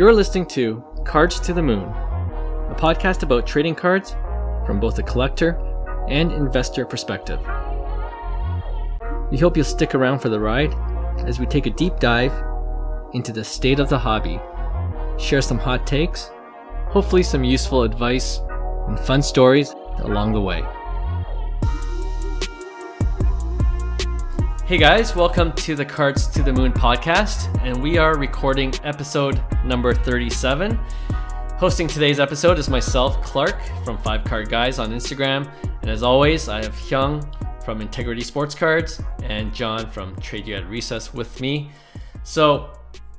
You're listening to Cards to the Moon, a podcast about trading cards from both a collector and investor perspective. We hope you'll stick around for the ride as we take a deep dive into the state of the hobby, share some hot takes, hopefully, some useful advice, and fun stories along the way. Hey guys, welcome to the Cards to the Moon podcast, and we are recording episode number 37. Hosting today's episode is myself, Clark, from Five Card Guys on Instagram, and as always, I have Hyung from Integrity Sports Cards and John from Trade You at Recess with me. So,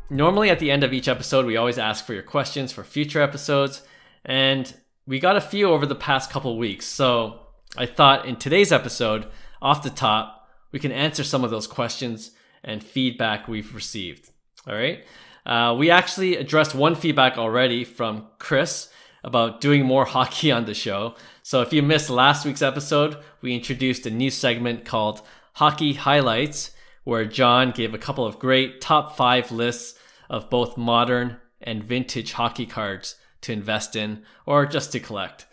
normally at the end of each episode, we always ask for your questions for future episodes, and we got a few over the past couple weeks. So, I thought in today's episode, off the top, we can answer some of those questions and feedback we've received. All right. Uh, we actually addressed one feedback already from Chris about doing more hockey on the show. So if you missed last week's episode, we introduced a new segment called Hockey Highlights, where John gave a couple of great top five lists of both modern and vintage hockey cards to invest in or just to collect.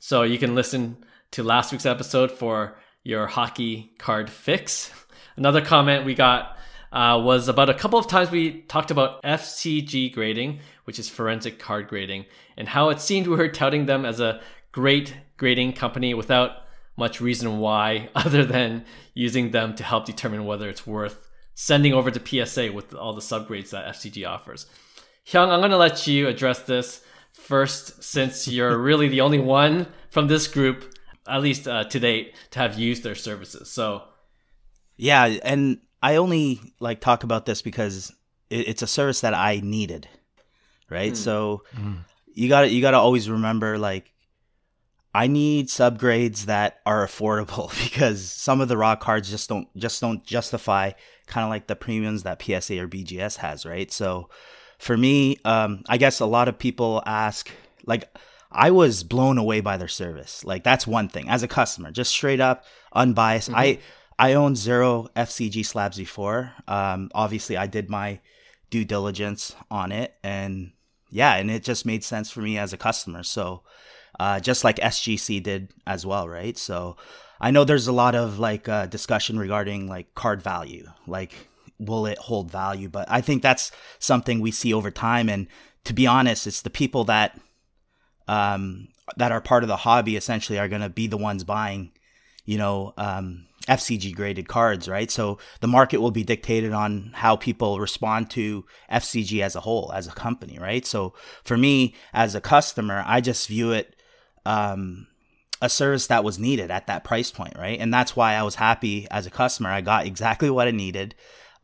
So you can listen to last week's episode for your hockey card fix. Another comment we got uh, was about a couple of times we talked about FCG grading, which is forensic card grading, and how it seemed we were touting them as a great grading company without much reason why, other than using them to help determine whether it's worth sending over to PSA with all the subgrades that FCG offers. Hyung, I'm going to let you address this first since you're really the only one from this group at least uh, to date, to have used their services. So, yeah, and I only like talk about this because it, it's a service that I needed, right? Mm. So mm. you got to you got to always remember like I need subgrades that are affordable because some of the raw cards just don't just don't justify kind of like the premiums that PSA or BGS has, right? So for me, um, I guess a lot of people ask like I was blown away by their service. Like that's one thing as a customer, just straight up unbiased. Mm-hmm. I I owned zero FCG slabs before. Um, obviously, I did my due diligence on it, and yeah, and it just made sense for me as a customer. So, uh, just like SGC did as well, right? So, I know there's a lot of like uh, discussion regarding like card value, like will it hold value? But I think that's something we see over time. And to be honest, it's the people that um, that are part of the hobby essentially are going to be the ones buying, you know, um, FCG graded cards, right? So the market will be dictated on how people respond to FCG as a whole, as a company, right? So for me as a customer, I just view it um, a service that was needed at that price point, right? And that's why I was happy as a customer. I got exactly what I needed.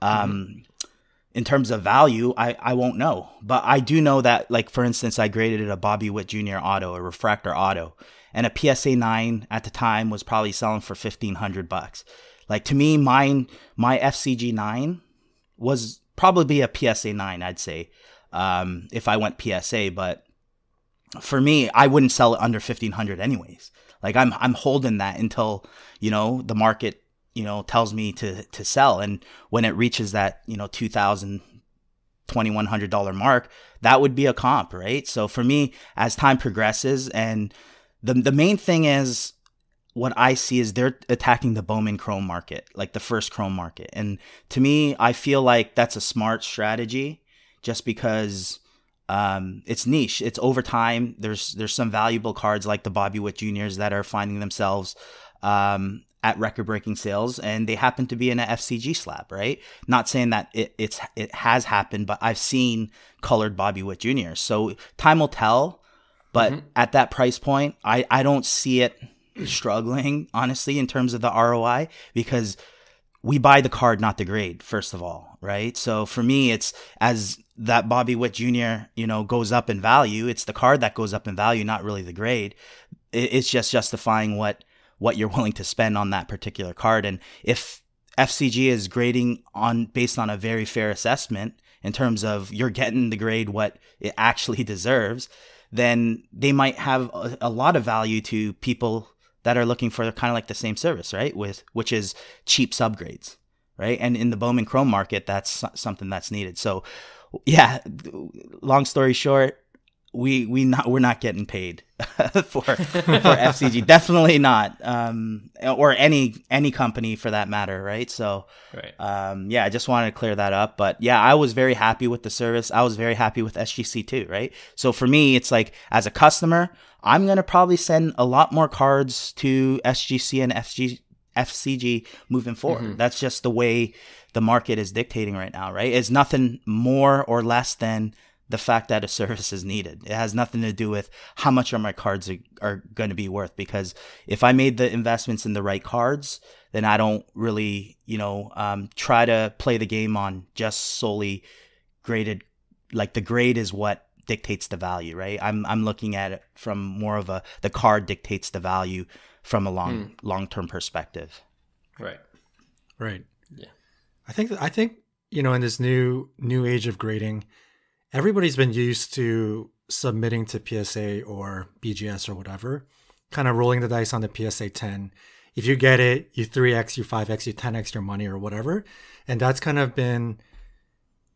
Um, mm-hmm in terms of value, I, I won't know. But I do know that, like, for instance, I graded a Bobby Witt Jr. auto, a refractor auto, and a PSA 9 at the time was probably selling for 1500 bucks. Like, to me, mine, my FCG 9 was probably a PSA 9, I'd say, um, if I went PSA. But for me, I wouldn't sell it under 1500 anyways. Like, I'm, I'm holding that until, you know, the market you know tells me to to sell and when it reaches that you know 2000 $2100 mark that would be a comp right so for me as time progresses and the the main thing is what I see is they're attacking the Bowman Chrome market, like the first Chrome market. And to me, I feel like that's a smart strategy just because um, it's niche. It's over time. There's there's some valuable cards like the Bobby Witt Juniors that are finding themselves um, at record breaking sales and they happen to be in an FCG slab, right? Not saying that it, it's it has happened, but I've seen colored Bobby Witt Jr. So time will tell, but mm-hmm. at that price point, I, I don't see it struggling, honestly, in terms of the ROI because we buy the card, not the grade, first of all, right? So for me, it's as that Bobby Witt Jr., you know, goes up in value, it's the card that goes up in value, not really the grade. It's just justifying what what you're willing to spend on that particular card. And if FCG is grading on based on a very fair assessment in terms of you're getting the grade what it actually deserves, then they might have a, a lot of value to people that are looking for kind of like the same service, right? With which is cheap subgrades, right? And in the Bowman Chrome market, that's something that's needed. So yeah, long story short, we we not we're not getting paid for for FCG. Definitely not. Um, or any any company for that matter, right? So, right. Um, yeah, I just wanted to clear that up. But yeah, I was very happy with the service. I was very happy with SGC too, right? So for me, it's like as a customer, I'm gonna probably send a lot more cards to SGC and FG, FCG moving forward. Mm-hmm. That's just the way the market is dictating right now, right? It's nothing more or less than the fact that a service is needed. It has nothing to do with how much are my cards are, are going to be worth because if I made the investments in the right cards, then I don't really, you know, um, try to play the game on just solely graded. Like the grade is what dictates the value, right? I'm I'm looking at it from more of a the card dictates the value from a long hmm. long term perspective. Right. Right. Yeah. I think I think you know in this new new age of grading everybody's been used to submitting to PSA or BGS or whatever, kind of rolling the dice on the PSA 10. If you get it, you 3x, you 5x, you 10x your money or whatever. And that's kind of been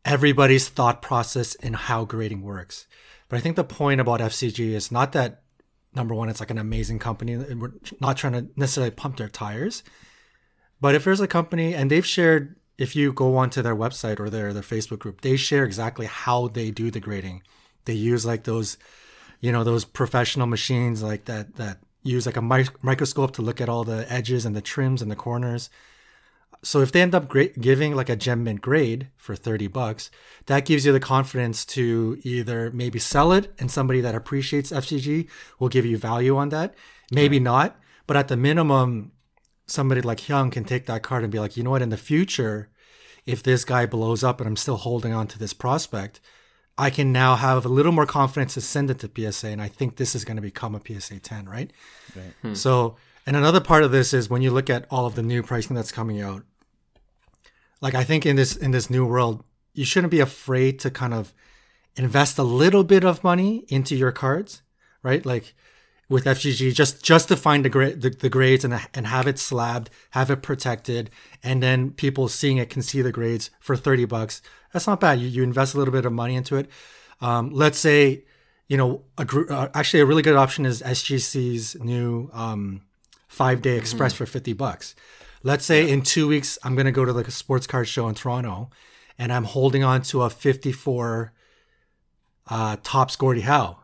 everybody's thought process in how grading works. But I think the point about FCG is not that number one, it's like an amazing company we're not trying to necessarily pump their tires. But if there's a company and they've shared if you go onto their website or their their Facebook group, they share exactly how they do the grading. They use like those, you know, those professional machines like that that use like a mic- microscope to look at all the edges and the trims and the corners. So if they end up gra- giving like a gem mint grade for 30 bucks, that gives you the confidence to either maybe sell it and somebody that appreciates FCG will give you value on that. Maybe yeah. not, but at the minimum, somebody like Hyung can take that card and be like, you know what, in the future, if this guy blows up and I'm still holding on to this prospect, I can now have a little more confidence to send it to PSA. And I think this is going to become a PSA 10, right? right. Hmm. So, and another part of this is when you look at all of the new pricing that's coming out, like I think in this in this new world, you shouldn't be afraid to kind of invest a little bit of money into your cards, right? Like with FCG just just to find the, gra- the, the grades and and have it slabbed, have it protected, and then people seeing it can see the grades for thirty bucks. That's not bad. You you invest a little bit of money into it. Um, let's say, you know, a gr- uh, actually a really good option is SGC's new um, five day express mm-hmm. for fifty bucks. Let's say in two weeks I'm gonna go to like a sports card show in Toronto, and I'm holding on to a fifty four uh, Topps Gordie Howe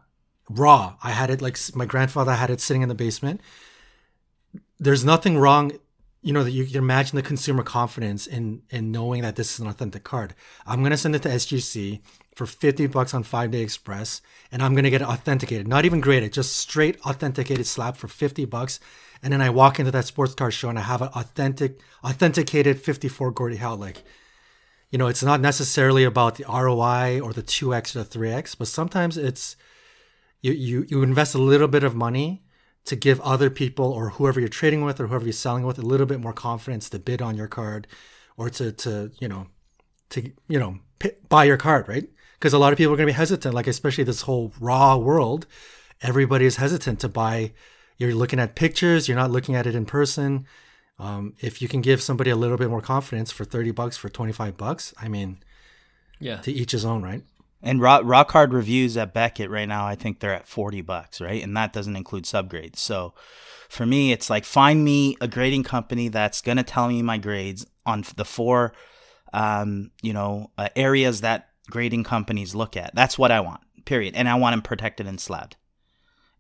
raw. I had it like my grandfather had it sitting in the basement. There's nothing wrong, you know, that you can imagine the consumer confidence in in knowing that this is an authentic card. I'm gonna send it to SGC for 50 bucks on five day express, and I'm gonna get it authenticated, not even graded, just straight authenticated slab for 50 bucks. And then I walk into that sports car show and I have an authentic, authenticated 54 Gordie Howe. Like, you know, it's not necessarily about the ROI or the 2x or the 3x, but sometimes it's you, you you invest a little bit of money to give other people or whoever you're trading with or whoever you're selling with a little bit more confidence to bid on your card or to to you know to you know buy your card right? Because a lot of people are going to be hesitant like especially this whole raw world everybody is hesitant to buy. You're looking at pictures you're not looking at it in person. Um, if you can give somebody a little bit more confidence for 30 bucks for 25 bucks i mean yeah. to each his own right and rock, rock hard reviews at Beckett right now, I think they're at 40 bucks, right? And that doesn't include subgrades. So for me, it's like find me a grading company that's going to tell me my grades on the four, um, you know, uh, areas that grading companies look at. That's what I want, period. And I want them protected and slabbed.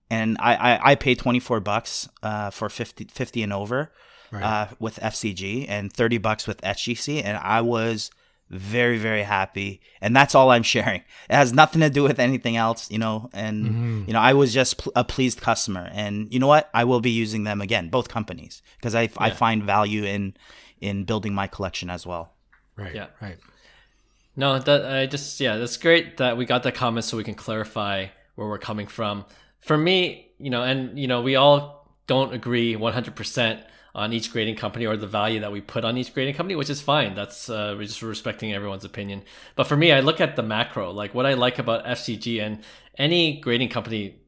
And I, I, I pay 24 bucks uh, for 50, 50 and over right. uh, with FCG and 30 bucks with SGC. And I was – very very happy. And that's all i'm sharing. It has nothing to do with anything else you know? And mm-hmm. you know i was just pl- a pleased customer. And you know what? I will be using them again both companies because I, yeah. I find value in in building my collection as well. Right yeah. right. No that i just yeah that's great that we got that comment so we can clarify where we're coming from. For me you know and you know we all don't agree 100% on each grading company or the value that we put on each grading company, which is fine. That's uh, we're just respecting everyone's opinion. But for me, I look at the macro, like what I like about FCG and any grading company,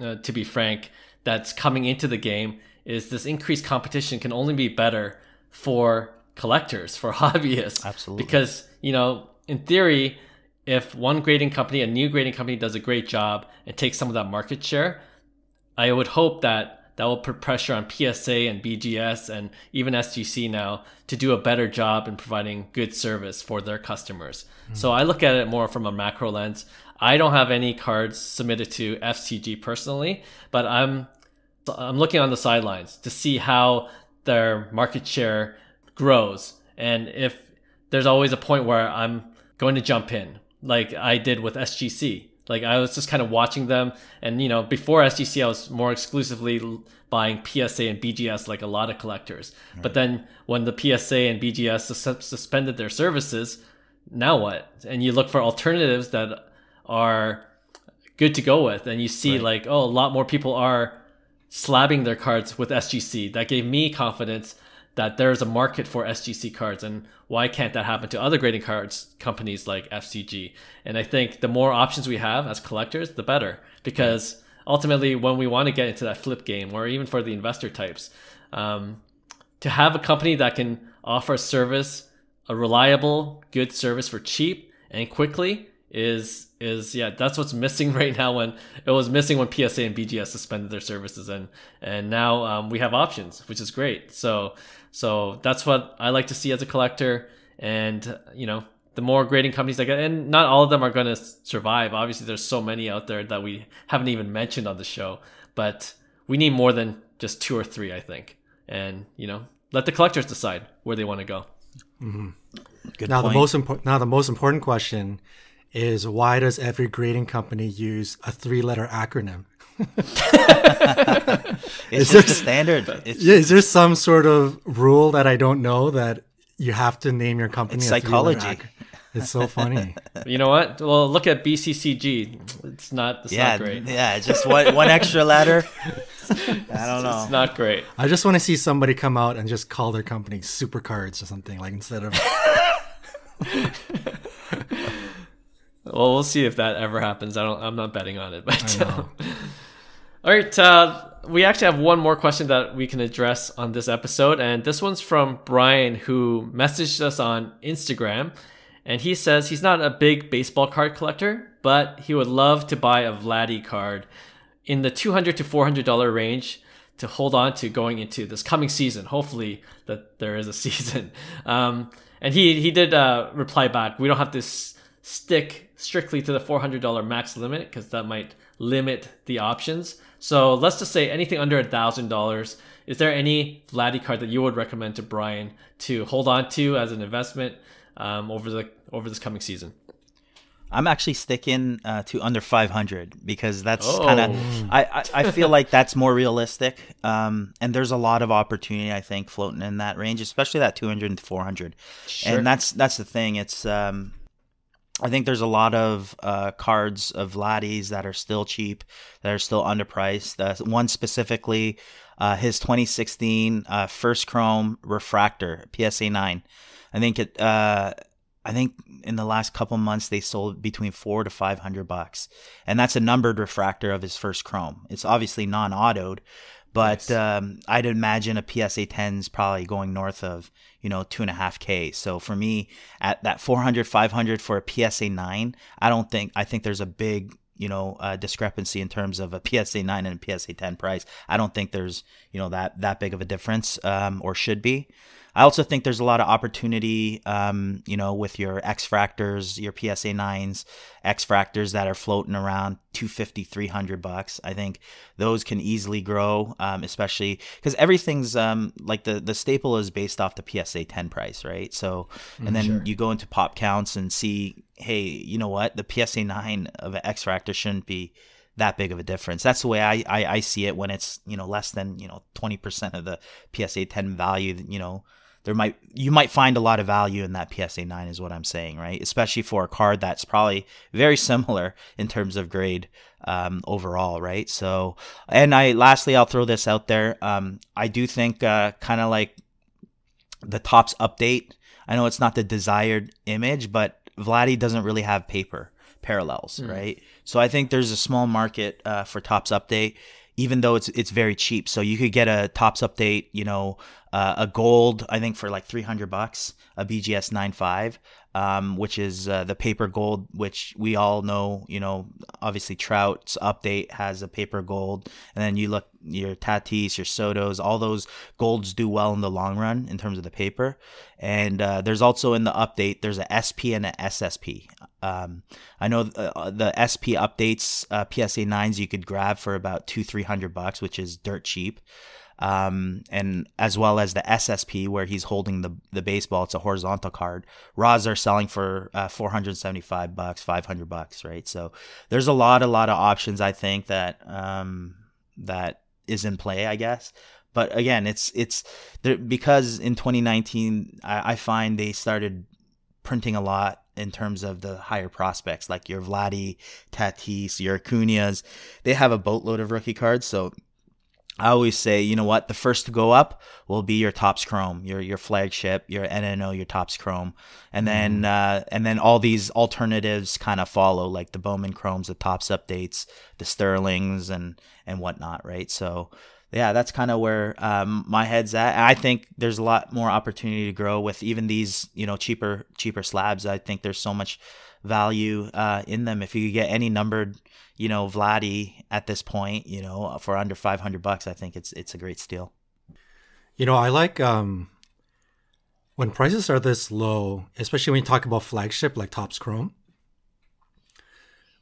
uh, to be frank, that's coming into the game is this increased competition can only be better for collectors, for hobbyists. Absolutely. Because, you know, in theory, if one grading company, a new grading company, does a great job and takes some of that market share, I would hope that that will put pressure on PSA and BGS and even SGC now to do a better job in providing good service for their customers. Mm-hmm. So I look at it more from a macro lens. I don't have any cards submitted to FCG personally, but I'm I'm looking on the sidelines to see how their market share grows and if there's always a point where I'm going to jump in like I did with SGC. Like I was just kind of watching them, and you know, before SGC, I was more exclusively buying PSA and BGS, like a lot of collectors. Right. But then when the PSA and BGS sus- suspended their services, now what? And you look for alternatives that are good to go with, and you see right. like, oh, a lot more people are slabbing their cards with SGC. That gave me confidence that there's a market for SGC cards and why can't that happen to other grading cards companies like FCG? And I think the more options we have as collectors, the better because ultimately when we want to get into that flip game or even for the investor types, um, to have a company that can offer service, a reliable, good service for cheap and quickly is is yeah that's what's missing right now when it was missing when PSA and BGS suspended their services and and now um, we have options which is great so so that's what I like to see as a collector and you know the more grading companies I get and not all of them are going to survive obviously there's so many out there that we haven't even mentioned on the show but we need more than just two or three I think and you know let the collectors decide where they want to go mm-hmm. now point. the most important now the most important question is why does every grading company use a three letter acronym? it's just a standard. It's, yeah, is there some sort of rule that I don't know that you have to name your company? It's psychology. It's so funny. You know what? Well, look at BCCG. It's not. It's yeah, not great. Yeah, just one one extra letter. I don't know. It's not great. I just want to see somebody come out and just call their company Supercards or something like instead of. Well, we'll see if that ever happens. I don't. I'm not betting on it, but. All right. Uh, we actually have one more question that we can address on this episode, and this one's from Brian, who messaged us on Instagram, and he says he's not a big baseball card collector, but he would love to buy a Vladdy card in the 200 to 400 dollar range to hold on to going into this coming season. Hopefully, that there is a season. Um, and he he did uh, reply back. We don't have to s- stick strictly to the $400 max limit because that might limit the options. So let's just say anything under a thousand dollars. Is there any Vladdy card that you would recommend to Brian to hold on to as an investment um, over the over this coming season? I'm actually sticking uh, to under 500 because that's oh. kind of I, I, I feel like that's more realistic. Um, and there's a lot of opportunity I think floating in that range, especially that 200 to 400. Sure. And that's that's the thing. It's um, I think there's a lot of uh, cards of Vladdies that are still cheap, that are still underpriced. Uh, one specifically, uh, his 2016 uh, first Chrome Refractor PSA 9. I think it. Uh, I think in the last couple months they sold between four to five hundred bucks, and that's a numbered refractor of his first Chrome. It's obviously non-autoed, but nice. um, I'd imagine a PSA 10 is probably going north of you know, two and a half K. So for me, at that 400, 500 for a PSA 9, I don't think, I think there's a big, you know, uh, discrepancy in terms of a PSA 9 and a PSA 10 price. I don't think there's, you know, that, that big of a difference, um, or should be. I also think there's a lot of opportunity, um, you know, with your X fractors, your PSA nines, X fractors that are floating around 250, 300 bucks. I think those can easily grow, um, especially because everything's um, like the the staple is based off the PSA 10 price, right? So, and mm, then sure. you go into pop counts and see, hey, you know what, the PSA nine of an X fractor shouldn't be that big of a difference. That's the way I, I, I see it when it's, you know, less than, you know, 20% of the PSA 10 value, you know, there might you might find a lot of value in that PSA 9 is what I'm saying, right? Especially for a card that's probably very similar in terms of grade um, overall, right? So, and I lastly I'll throw this out there. Um, I do think uh, kind of like the Topps update. I know it's not the desired image, but Vladdy doesn't really have paper parallels, mm. right? So I think there's a small market uh, for Topps update even though it's it's very cheap. So you could get a Topps update, you know, uh, a gold I think for like 300 bucks, a BGS 95. Um, which is uh, the paper gold, which we all know. You know, obviously Trout's update has a paper gold, and then you look your Tatis, your Sotos, all those golds do well in the long run in terms of the paper. And uh, there's also in the update there's a SP and a SSP. Um, I know uh, the SP updates uh, PSA nines you could grab for about two three hundred bucks, which is dirt cheap um, and as well as the SSP where he's holding the the baseball. It's a horizontal card. Raws are selling for uh, 475 bucks, 500 bucks, right? So there's a lot, a lot of options. I think that um, that is in play, I guess. But again, it's it's there, because in 2019, I, I find they started printing a lot in terms of the higher prospects, like your Vladdy, Tatis, your Acuna's. They have a boatload of rookie cards, so I always say, you know what, the first to go up will be your Topps Chrome, your your flagship, your NNO, your Topps Chrome, and then mm. uh, and then all these alternatives kind of follow, like the Bowman Chromes, the Topps updates, the Sterlings, and and whatnot, right? So yeah, that's kind of where um, my head's at. I think there's a lot more opportunity to grow with even these, you know, cheaper cheaper slabs. I think there's so much value uh, in them. If you could get any numbered you know, Vladdy at this point, you know, for under 500 bucks, I think it's it's a great steal. You know, I like um when prices are this low, especially when you talk about flagship like Topps Chrome.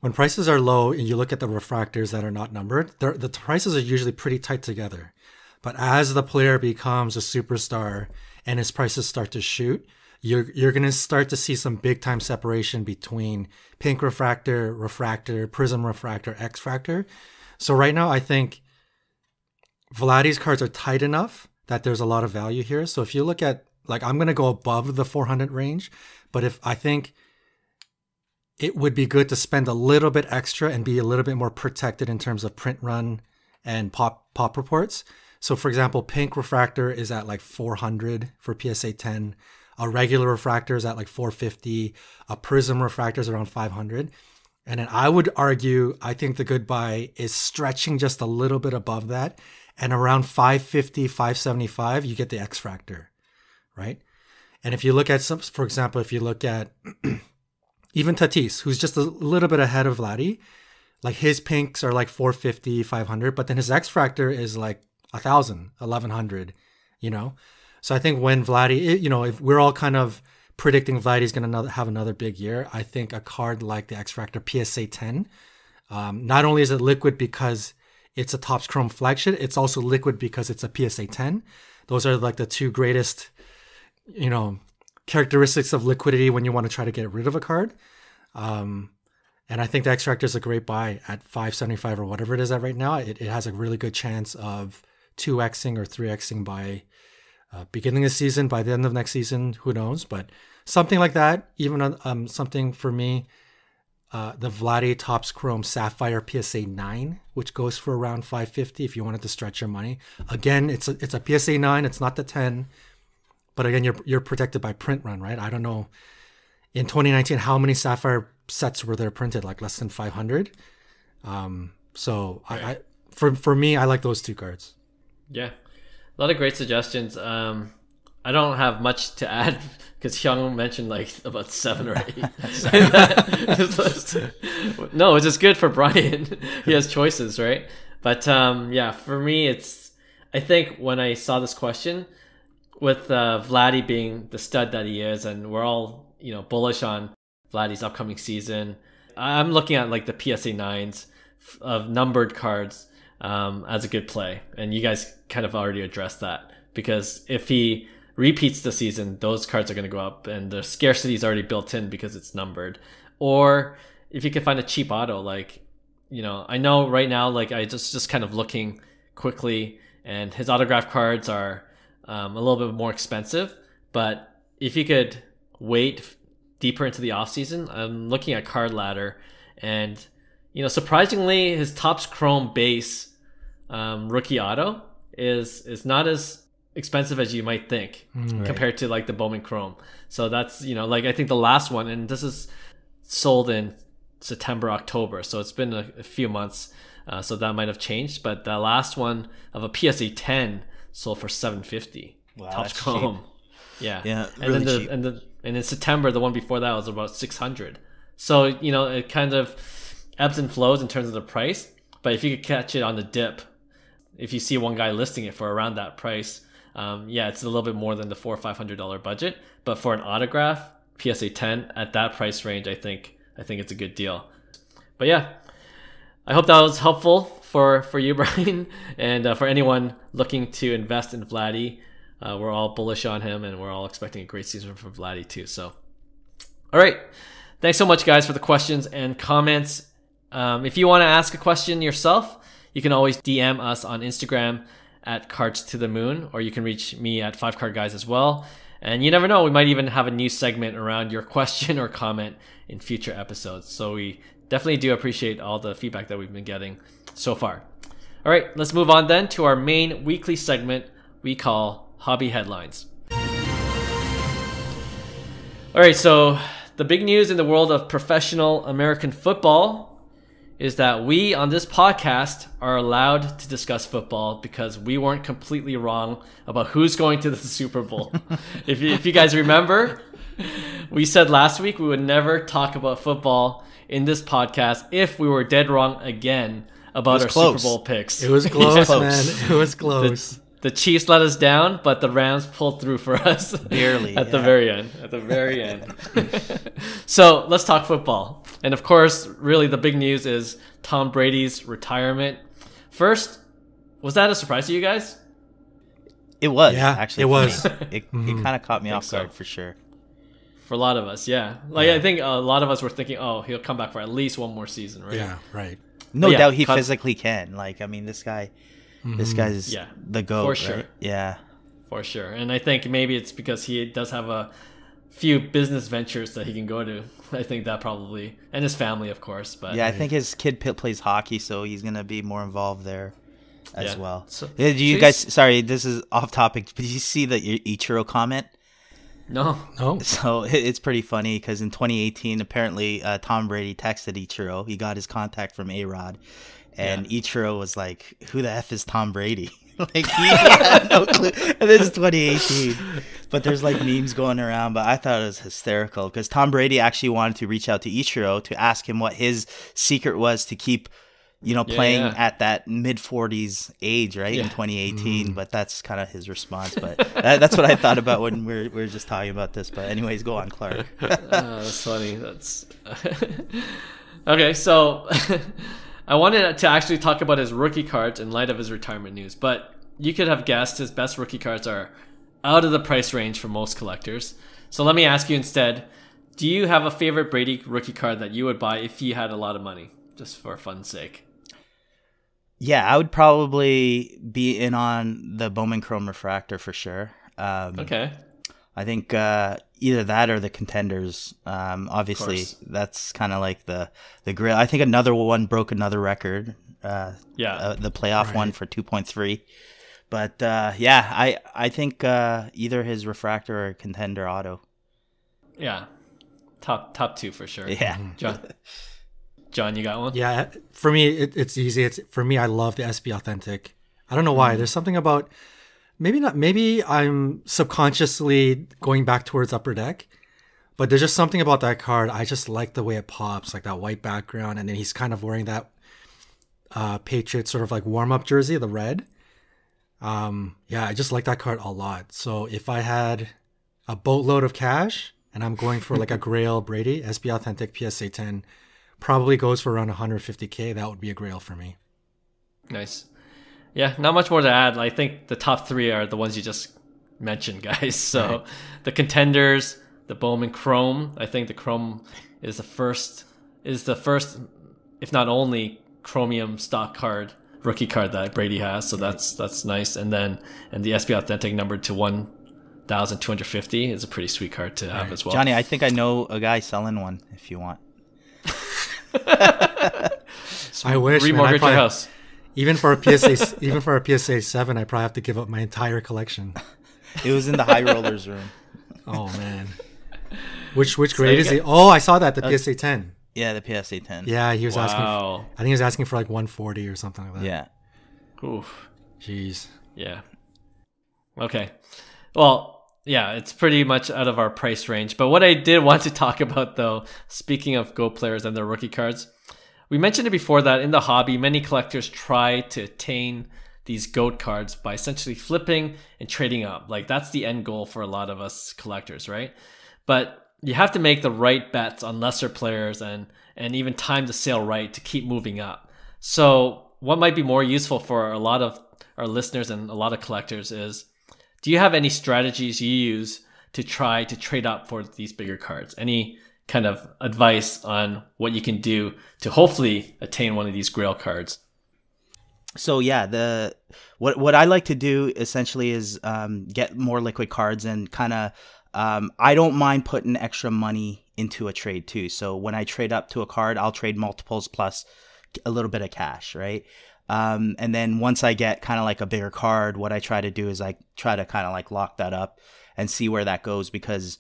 When prices are low and you look at the refractors that are not numbered, the prices are usually pretty tight together. But as the player becomes a superstar and his prices start to shoot, you're you're going to start to see some big time separation between pink refractor, refractor, prism refractor, X fractor. So right now, I think Vladdy's cards are tight enough that there's a lot of value here. So if you look at like I'm going to go above the 400 range, but if I think it would be good to spend a little bit extra and be a little bit more protected in terms of print run and pop pop reports. So for example, pink refractor is at like 400 for PSA 10. A regular refractor is at like 450. A prism refractor is around 500. And then I would argue, I think the good buy is stretching just a little bit above that. And around 550, 575, you get the X Fractor, right? And if you look at some, for example, if you look at even Tatis, who's just a little bit ahead of Vladdy, like his pinks are like 450, 500, but then his X Fractor is like 1,000, 1,100, you know? So I think when Vladdy, you know, if we're all kind of predicting Vladdy's going to have another big year, I think a card like the X Fractor PSA 10, um, not only is it liquid because it's a Topps Chrome flagship, it's also liquid because it's a PSA 10. Those are like the two greatest, you know, characteristics of liquidity when you want to try to get rid of a card. Um, and I think the X Fractor is a great buy at 575 or whatever it is at right now. It, it has a really good chance of 2xing or 3xing by uh, beginning of season, by the end of next season, who knows? But something like that, even um, something for me, uh, the Vladdy Topps Chrome Sapphire PSA 9, which goes for around 550 if you wanted to stretch your money. Again, it's a, it's a PSA 9, it's not the 10. But again, you're you're protected by print run, right? I don't know in 2019 how many Sapphire sets were there printed, like less than 500. Um, so right. I, I for for me, I like those two cards. Yeah, a lot of great suggestions. Um, I don't have much to add because Hyung mentioned like about seven or eight. no, it's just good for Brian. he has choices, right? But um, yeah, for me, it's. I think when I saw this question, with uh, Vladdy being the stud that he is, and we're all you know bullish on Vladdy's upcoming season, I'm looking at like the PSA nines of numbered cards um, as a good play. And you guys kind of already addressed that because if he repeats the season, those cards are going to go up and the scarcity is already built in because it's numbered. Or if you can find a cheap auto, like, you know, I know right now, like I just, just kind of looking quickly and his autograph cards are um, a little bit more expensive. But if you could wait deeper into the off season, I'm looking at card ladder and you know, surprisingly, his Topps Chrome base um, rookie auto is is not as expensive as you might think mm, right. compared to like the Bowman Chrome. So that's you know like I think the last one, and this is sold in September October, so it's been a, a few months. Uh, so that might have changed, but the last one of a PSA 10 sold for 750. Wow, Topps Chrome. Yeah. Yeah. And really then the cheap. and the and in September the one before that was about 600. So you know it kind of ebbs and flows in terms of the price. But if you could catch it on the dip, if you see one guy listing it for around that price, um, yeah, it's a little bit more than the four or five hundred dollar budget. But for an autograph PSA 10 at that price range, I think I think it's a good deal. But yeah, I hope that was helpful for for you, Brian, and uh, for anyone looking to invest in Vladdy. Uh, we're all bullish on him, and we're all expecting a great season for Vladdy too. So, all right, thanks so much, guys, for the questions and comments. Um, if you want to ask a question yourself, you can always DM us on Instagram at Cards to the Moon, or you can reach me at Five Card Guys as well. And you never know, we might even have a new segment around your question or comment in future episodes. So we definitely do appreciate all the feedback that we've been getting so far. All right, let's move on then to our main weekly segment we call Hobby Headlines. All right, so the big news in the world of professional American football is that we on this podcast are allowed to discuss football because we weren't completely wrong about who's going to the Super Bowl. if, you, if you guys remember, we said last week we would never talk about football in this podcast if we were dead wrong again about our close. Super Bowl picks. It was close, man. It was close. The, the Chiefs let us down, but the Rams pulled through for us Barely, at the very end. At the very end. so let's talk football. And of course, really the big news is Tom Brady's retirement. First, was that a surprise to you guys? It was Yeah, actually. it was. It, it mm-hmm. kind of caught me off so. guard for sure. For a lot of us, yeah. Like I think a lot of us were thinking, oh, he'll come back for at least one more season, right? yeah, right. No Yeah, doubt he cut- physically can. Like I mean, this guy, this guy's Yeah, the goat. for right? sure. Yeah. for sure. And I think maybe it's because he does have a few business ventures that he can go to. I think that probably, and his family, of course. But Yeah, I think his kid p- plays hockey, so he's gonna be more involved there as Yeah. well. So- Yeah, do you Jeez. guys? Sorry, this is off topic. But did you see the Ichiro comment? no, no. So it- it's pretty funny because in 2018, apparently uh, Tom Brady texted Ichiro. He got his contact from A Rod, and Ichiro was like, "Who the f is Tom Brady?" like he had no clue. And this is 2018, but there's like memes going around. But I thought it was hysterical because Tom Brady actually wanted to reach out to Ichiro to ask him what his secret was to keep. You know, playing yeah. at that mid 40s age, right, in Yeah. 2018. But that's kind of his response. But that, that's what I thought about when we are we are just talking about this. But anyways, go on, Clark. Uh, that's funny. That's okay. So I wanted to actually talk about his rookie cards in light of his retirement news, but you could have guessed his best rookie cards are out of the price range for most collectors. So let me ask you instead: Do you have a favorite Brady rookie card that you would buy if you had a lot of money, just for fun's sake? Yeah, I would probably be in on the Bowman Chrome Refractor for sure. Um, Okay. I think uh, either that or the contenders. Um, obviously, course. that's kind of like the the grail. I think another one broke another record. Uh, Yeah. uh, the playoff one for two point three. But uh, yeah, I I think uh, either his refractor or contender auto. Yeah. Top top two for sure. Yeah, John. John, you got one? yeah. For me, it, it's easy. It's for me. I love the SB Authentic. I don't know why. There's something about maybe not. Maybe I'm subconsciously going back towards Upper Deck, but there's just something about that card. I just like the way it pops, like that white background, and then he's kind of wearing that uh, Patriot sort of like warm up jersey, the red. Um, yeah, I just like that card a lot. So if I had a boatload of cash and I'm going for like a Grail Brady SB Authentic PSA 10, probably goes for around 150k. That would be a Grail for me. Nice. Yeah, not much more to add. I think the top three are the ones you just mentioned, guys. So the contenders, the Bowman Chrome. I think the Chrome is the first is the first, if not only, Chromium stock card rookie card that Brady has. So that's that's nice. And then and the SB Authentic numbered to one thousand two hundred fifty is a pretty sweet card to have as well. Johnny, I think I know a guy selling one. If you want, I wish. man, I remortgage your house. Even for a PSA, even for a PSA 7, I probably have to give up my entire collection. it was in the high rollers room. Oh man. Which which grade you is got- he? Oh, I saw that the uh, PSA 10. Yeah, the PSA 10. Yeah, he was asking. Wow. I think he was asking for like 140 or something like that. yeah. Oof. Jeez. Yeah. Okay. Well, yeah, it's pretty much out of our price range. But what I did want to talk about, though, speaking of GOAT players and their rookie cards, we mentioned it before that in the hobby, many collectors try to attain these goat cards by essentially flipping and trading up. Like that's the end goal for a lot of us collectors, right? But you have to make the right bets on lesser players and and even time the sale right to keep moving up. So what might be more useful for a lot of our listeners and a lot of collectors is do you have any strategies you use to try to trade up for these bigger cards? Any kind of advice on what you can do to hopefully attain one of these grail cards? so yeah the what what i like to do essentially is um, get more liquid cards and kind of um, i don't mind putting extra money into a trade too so when i trade up to a card i'll trade multiples plus a little bit of cash right um, and then once i get kind of like a bigger card what i try to do is i try to kind of like lock that up and see where that goes because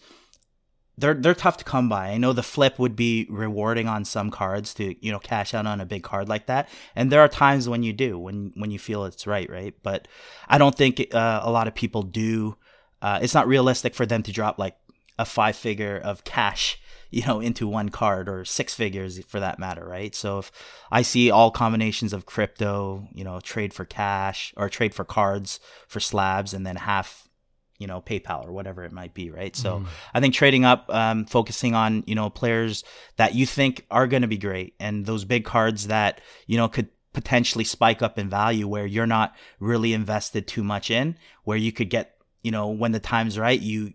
they're they're tough to come by. I know the flip would be rewarding on some cards to you know cash out on a big card like that, and there are times when you do when when you feel it's right, right. But I don't think uh, a lot of people do. Uh, it's not realistic for them to drop like a five figure of cash, you know, into one card or six figures for that matter, right? So if I see all combinations of crypto, you know, trade for cash or trade for cards for slabs, and then half you know PayPal or whatever it might be, right? So mm. I think trading up, um, focusing on you know players that you think are going to be great, and those big cards that you know could potentially spike up in value where you're not really invested too much in, where you could get you know when the time's right, you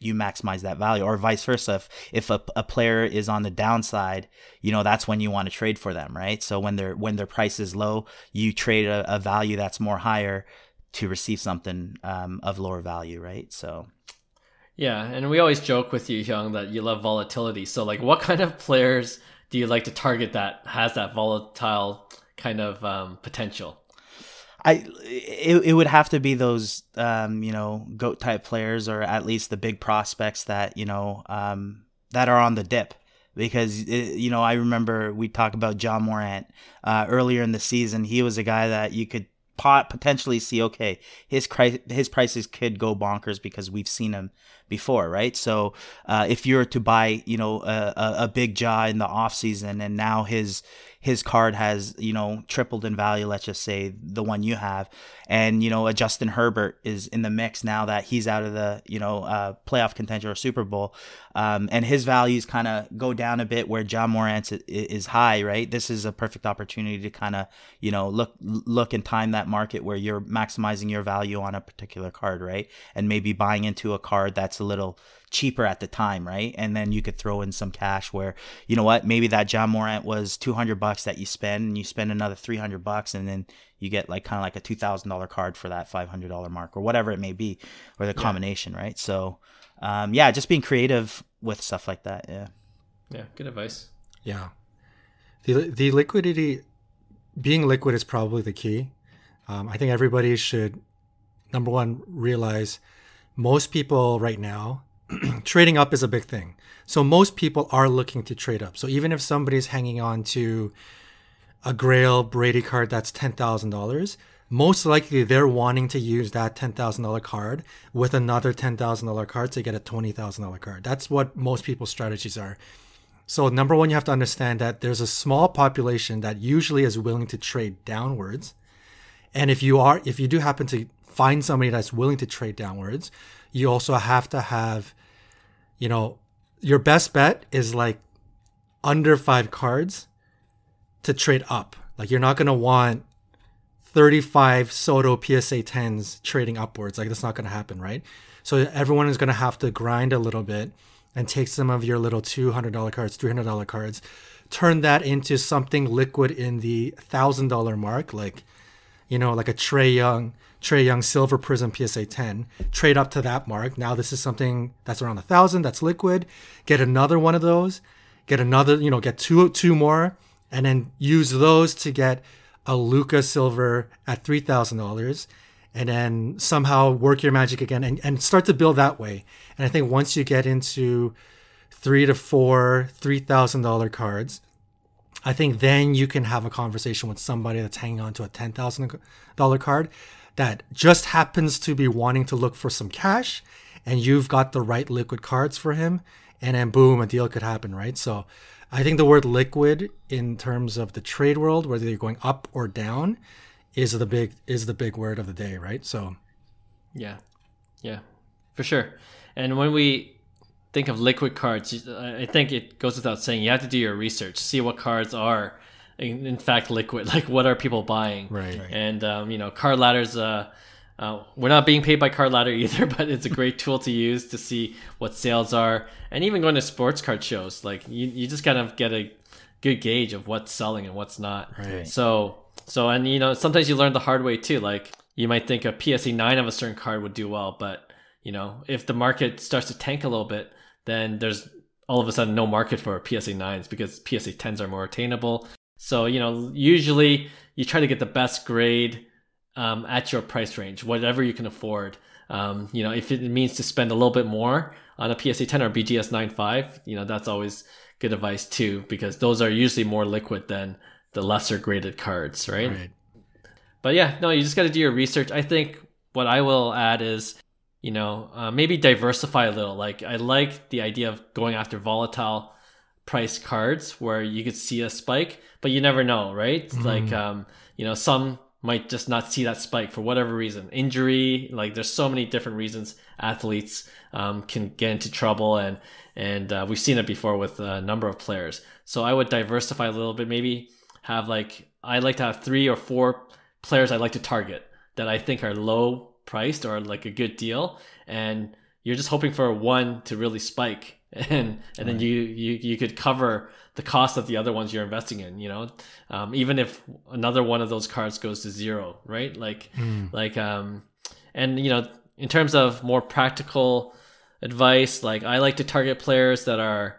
you maximize that value or vice versa if, if a, a player is on the downside you know that's when you want to trade for them right so when their when their price is low you trade a, a value that's more higher to receive something um, of lower value, right? So. Yeah, and we always joke with you, Hyung, that you love volatility. So, like, what kind of players do you like to target that has that volatile kind of um, potential? I it, it would have to be those um, you know goat type players or at least the big prospects that you know um, that are on the dip because it, you know I remember we talked about Ja Morant uh, earlier in the season. He was a guy that you could potentially see okay his his prices could go bonkers because we've seen him before right? So uh, if you're to buy you know a, a, big Ja in the off season and now his his card has you know tripled in value let's just say the one you have. And you know a Justin Herbert is in the mix now that he's out of the you know uh, playoff contention or Super Bowl. Um, and his values kind of go down a bit where Ja Morant is high right? This is a perfect opportunity to kind of you know look look and time that market where you're maximizing your value on a particular card right? And maybe buying into a card that's a little cheaper at the time, right? And then you could throw in some cash where, you know what, maybe that Ja Morant was 200 bucks that you spend and you spend another 300 bucks and then you get like kind of like a $2,000 card for that $500 mark or whatever it may be or the combination, yeah. right? So, um, yeah, just being creative with stuff like that. Yeah. Yeah. Good advice. Yeah. The, the liquidity, being liquid is probably the key. Um, I think everybody should, number one, realize most people right now trading up is a big thing. So most people are looking to trade up. So even if somebody's hanging on to a Grail Brady card that's $10,000, most likely they're wanting to use that $10,000 card with another $10,000 card to get a $20,000 card. That's what most people's strategies are. So number one, you have to understand that there's a small population that usually is willing to trade downwards. And if you are, if you do happen to find somebody that's willing to trade downwards, you also have to have you know, your best bet is like under five cards to trade up. Like you're not gonna want 35 Soto PSA 10s trading upwards. Like that's not gonna happen, right? So everyone is gonna have to grind a little bit and take some of your little $200 cards, $300 cards, turn that into something liquid in the $1,000 mark, like, you know, like a Trae Young Trae Young Silver Prizm PSA 10, trade up to that mark. Now this is something that's around a thousand, that's liquid. Get another one of those, get another, you know, get two two more, and then use those to get a Luka Silver at three thousand dollars, and then somehow work your magic again and, and start to build that way. And I think once you get into three to four three thousand dollar cards, I think then you can have a conversation with somebody that's hanging on to a ten thousand dollar card that just happens to be wanting to look for some cash and you've got the right liquid cards for him, and then boom, a deal could happen, right? So I think the word liquid in terms of the trade world, whether you're going up or down, is the big is the big word of the day, right? So yeah, yeah, for sure. And when we think of liquid cards, I think it goes without saying you have to do your research, see what cards are in, in fact liquid. Like what are people buying? Right. right. And um, you know, card ladders. Uh, uh, we're not being paid by Card Ladder either, but it's a great tool to use to see what sales are, and even going to sports card shows. Like you, you just kind of get a good gauge of what's selling and what's not. Right. So, so, and you know, sometimes you learn the hard way too. Like you might think a PSA nine of a certain card would do well, but you know, if the market starts to tank a little bit, then there's all of a sudden no market for PSA nines because PSA tens are more attainable. So, you know, usually you try to get the best grade um, at your price range, whatever you can afford. Um, you know, if it means to spend a little bit more on a PSA 10 or BGS 9.5, you know, that's always good advice too, because those are usually more liquid than the lesser graded cards, right? right. But yeah, no, you just got to do your research. I think what I will add is, you know, uh, maybe diversify a little. Like, I like the idea of going after volatile price cards where you could see a spike, but you never know, right? Mm. Like, um, you know, some might just not see that spike for whatever reason injury like there's so many different reasons athletes um, can get into trouble and and uh, we've seen it before with a number of players so i would diversify a little bit maybe have like i like to have three or four players i like to target that i think are low priced or like a good deal and you're just hoping for one to really spike and and right. then you, you you could cover the cost of the other ones you're investing in you know um, even if another one of those cards goes to zero right like mm. like um and you know in terms of more practical advice like i like to target players that are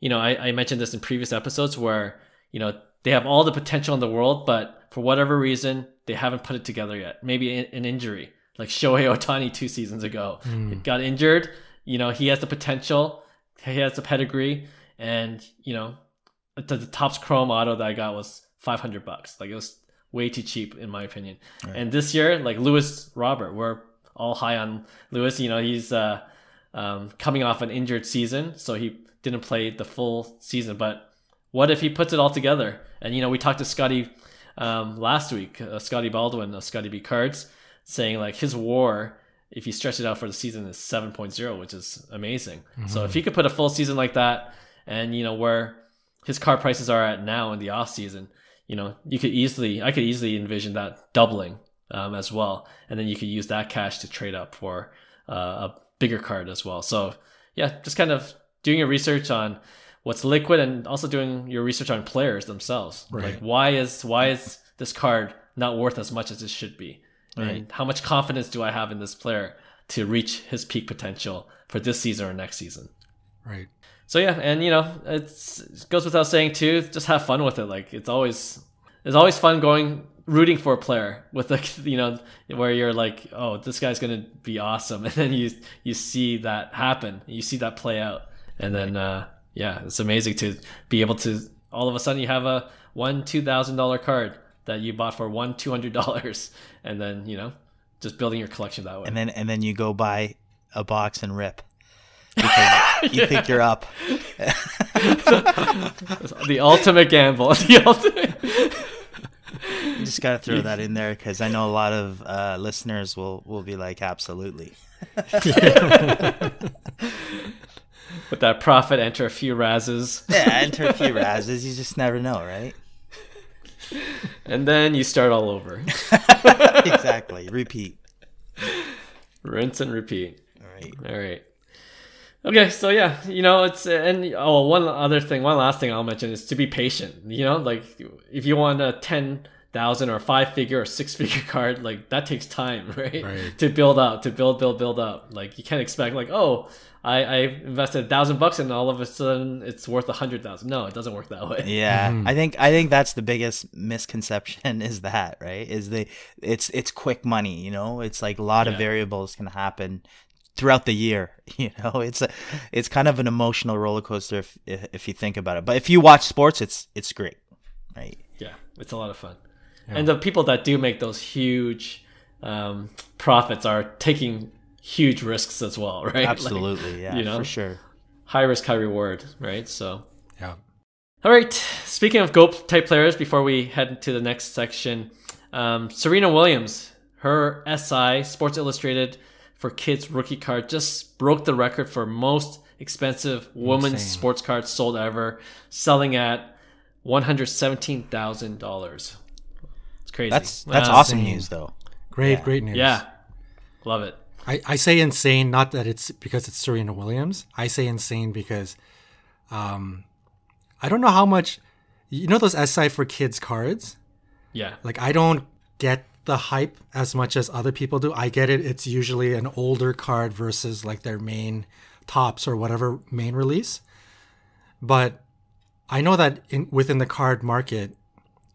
you know I, I mentioned this in previous episodes where you know they have all the potential in the world but for whatever reason they haven't put it together yet maybe an injury like shohei ohtani two seasons ago mm. got injured you know he has the potential he has the pedigree and you know the, the Topps Chrome auto that I got was 500 bucks. Like it was way too cheap in my opinion. Right. And this year, like Luis Robert, we're all high on Luis. You know, he's uh, um, coming off an injured season, so he didn't play the full season. But what if he puts it all together? And you know, we talked to Scotty um, last week, uh, Scotty Baldwin of Scotty B Cards, saying like his WAR, if you stretch it out for the season, is 7.0, which is amazing. Mm-hmm. So if he could put a full season like that, and you know where his car prices are at now in the off season, you know, you could easily, I could easily envision that doubling um, as well, and then you could use that cash to trade up for uh, a bigger card as well. So yeah, just kind of doing your research on what's liquid and also doing your research on players themselves. Right. Like why is why is this card not worth as much as it should be? Right. And how much confidence do I have in this player to reach his peak potential for this season or next season? Right so yeah, and you know, it's it goes without saying too. Just have fun with it. Like it's always it's always fun going rooting for a player with like you know where you're like, oh, this guy's gonna be awesome, and then you you see that happen, you see that play out, and then uh, yeah, it's amazing to be able to all of a sudden you have a one two thousand dollar card that you bought for one two hundred dollars, and then you know just building your collection that way. And then and then you go buy a box and rip because you yeah. think you're up. the ultimate gamble. The ultimate. You just gotta throw that in there because I know a lot of uh, listeners will will be like, absolutely. With that profit, enter a few razzes. Yeah, enter a few razzes. You just never know, right? And then you start all over. exactly. Repeat. Rinse and repeat. All right. All right. Okay, so yeah, you know, it's and oh, one other thing, one last thing I'll mention is to be patient. You know, like if you want a ten thousand or five figure or six figure card, like that takes time, right? right? To build up, to build, build, build up. Like you can't expect like, oh, I, I invested a thousand bucks and all of a sudden it's worth a hundred thousand. No, it doesn't work that way. Yeah, mm-hmm. I think I think that's the biggest misconception is that right is the it's it's quick money. You know, it's like a lot yeah. of variables can happen throughout the year. You know, it's a, it's kind of an emotional roller coaster if, if you think about it. But if you watch sports, it's it's great, right? Yeah, it's a lot of fun. Yeah. And the people that do make those huge um, profits are taking huge risks as well, right? Absolutely, like, yeah, you know, for sure. High risk, high reward, right? So yeah. All right. Speaking of GOAT type players, before we head to the next section, um, Serena Williams, her SI Sports Illustrated for Kids rookie card just broke the record for most expensive women's Insane. sports cards sold ever, selling at one hundred seventeen thousand dollars. It's crazy. That's that's wow. awesome news, though. Great, yeah. great news. Yeah, love it. I, I say insane, not that it's because it's Serena Williams. I say insane because, um, I don't know how much. You know those SI for kids cards. Yeah. Like I don't get the hype as much as other people do. I get it. It's usually an older card versus like their main Topps or whatever main release. But I know that in, within the card market,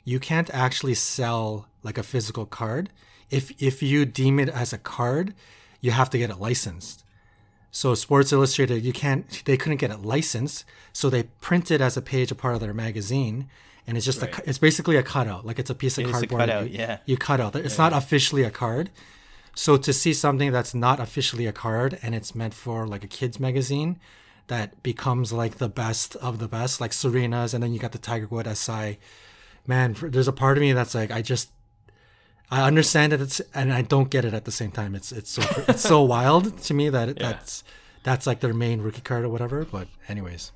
you can't actually sell like a physical card. If if you deem it as a card, you have to get it licensed. So Sports Illustrated, you can't. They couldn't get it licensed, so they print it as a page, a part of their magazine, and it's just right. a. It's basically a cutout, like it's a piece of it cardboard. Cutout, you, yeah. You cut out. It's yeah. not officially a card. So to see something that's not officially a card and it's meant for like a kids magazine that becomes like the best of the best, like Serena's, and then you got the Tiger Wood SI. Man, for, there's a part of me that's like, I just, I understand that it's, and I don't get it at the same time. It's it's so it's so wild to me that it, yeah. that's that's like their main rookie card or whatever. But anyways,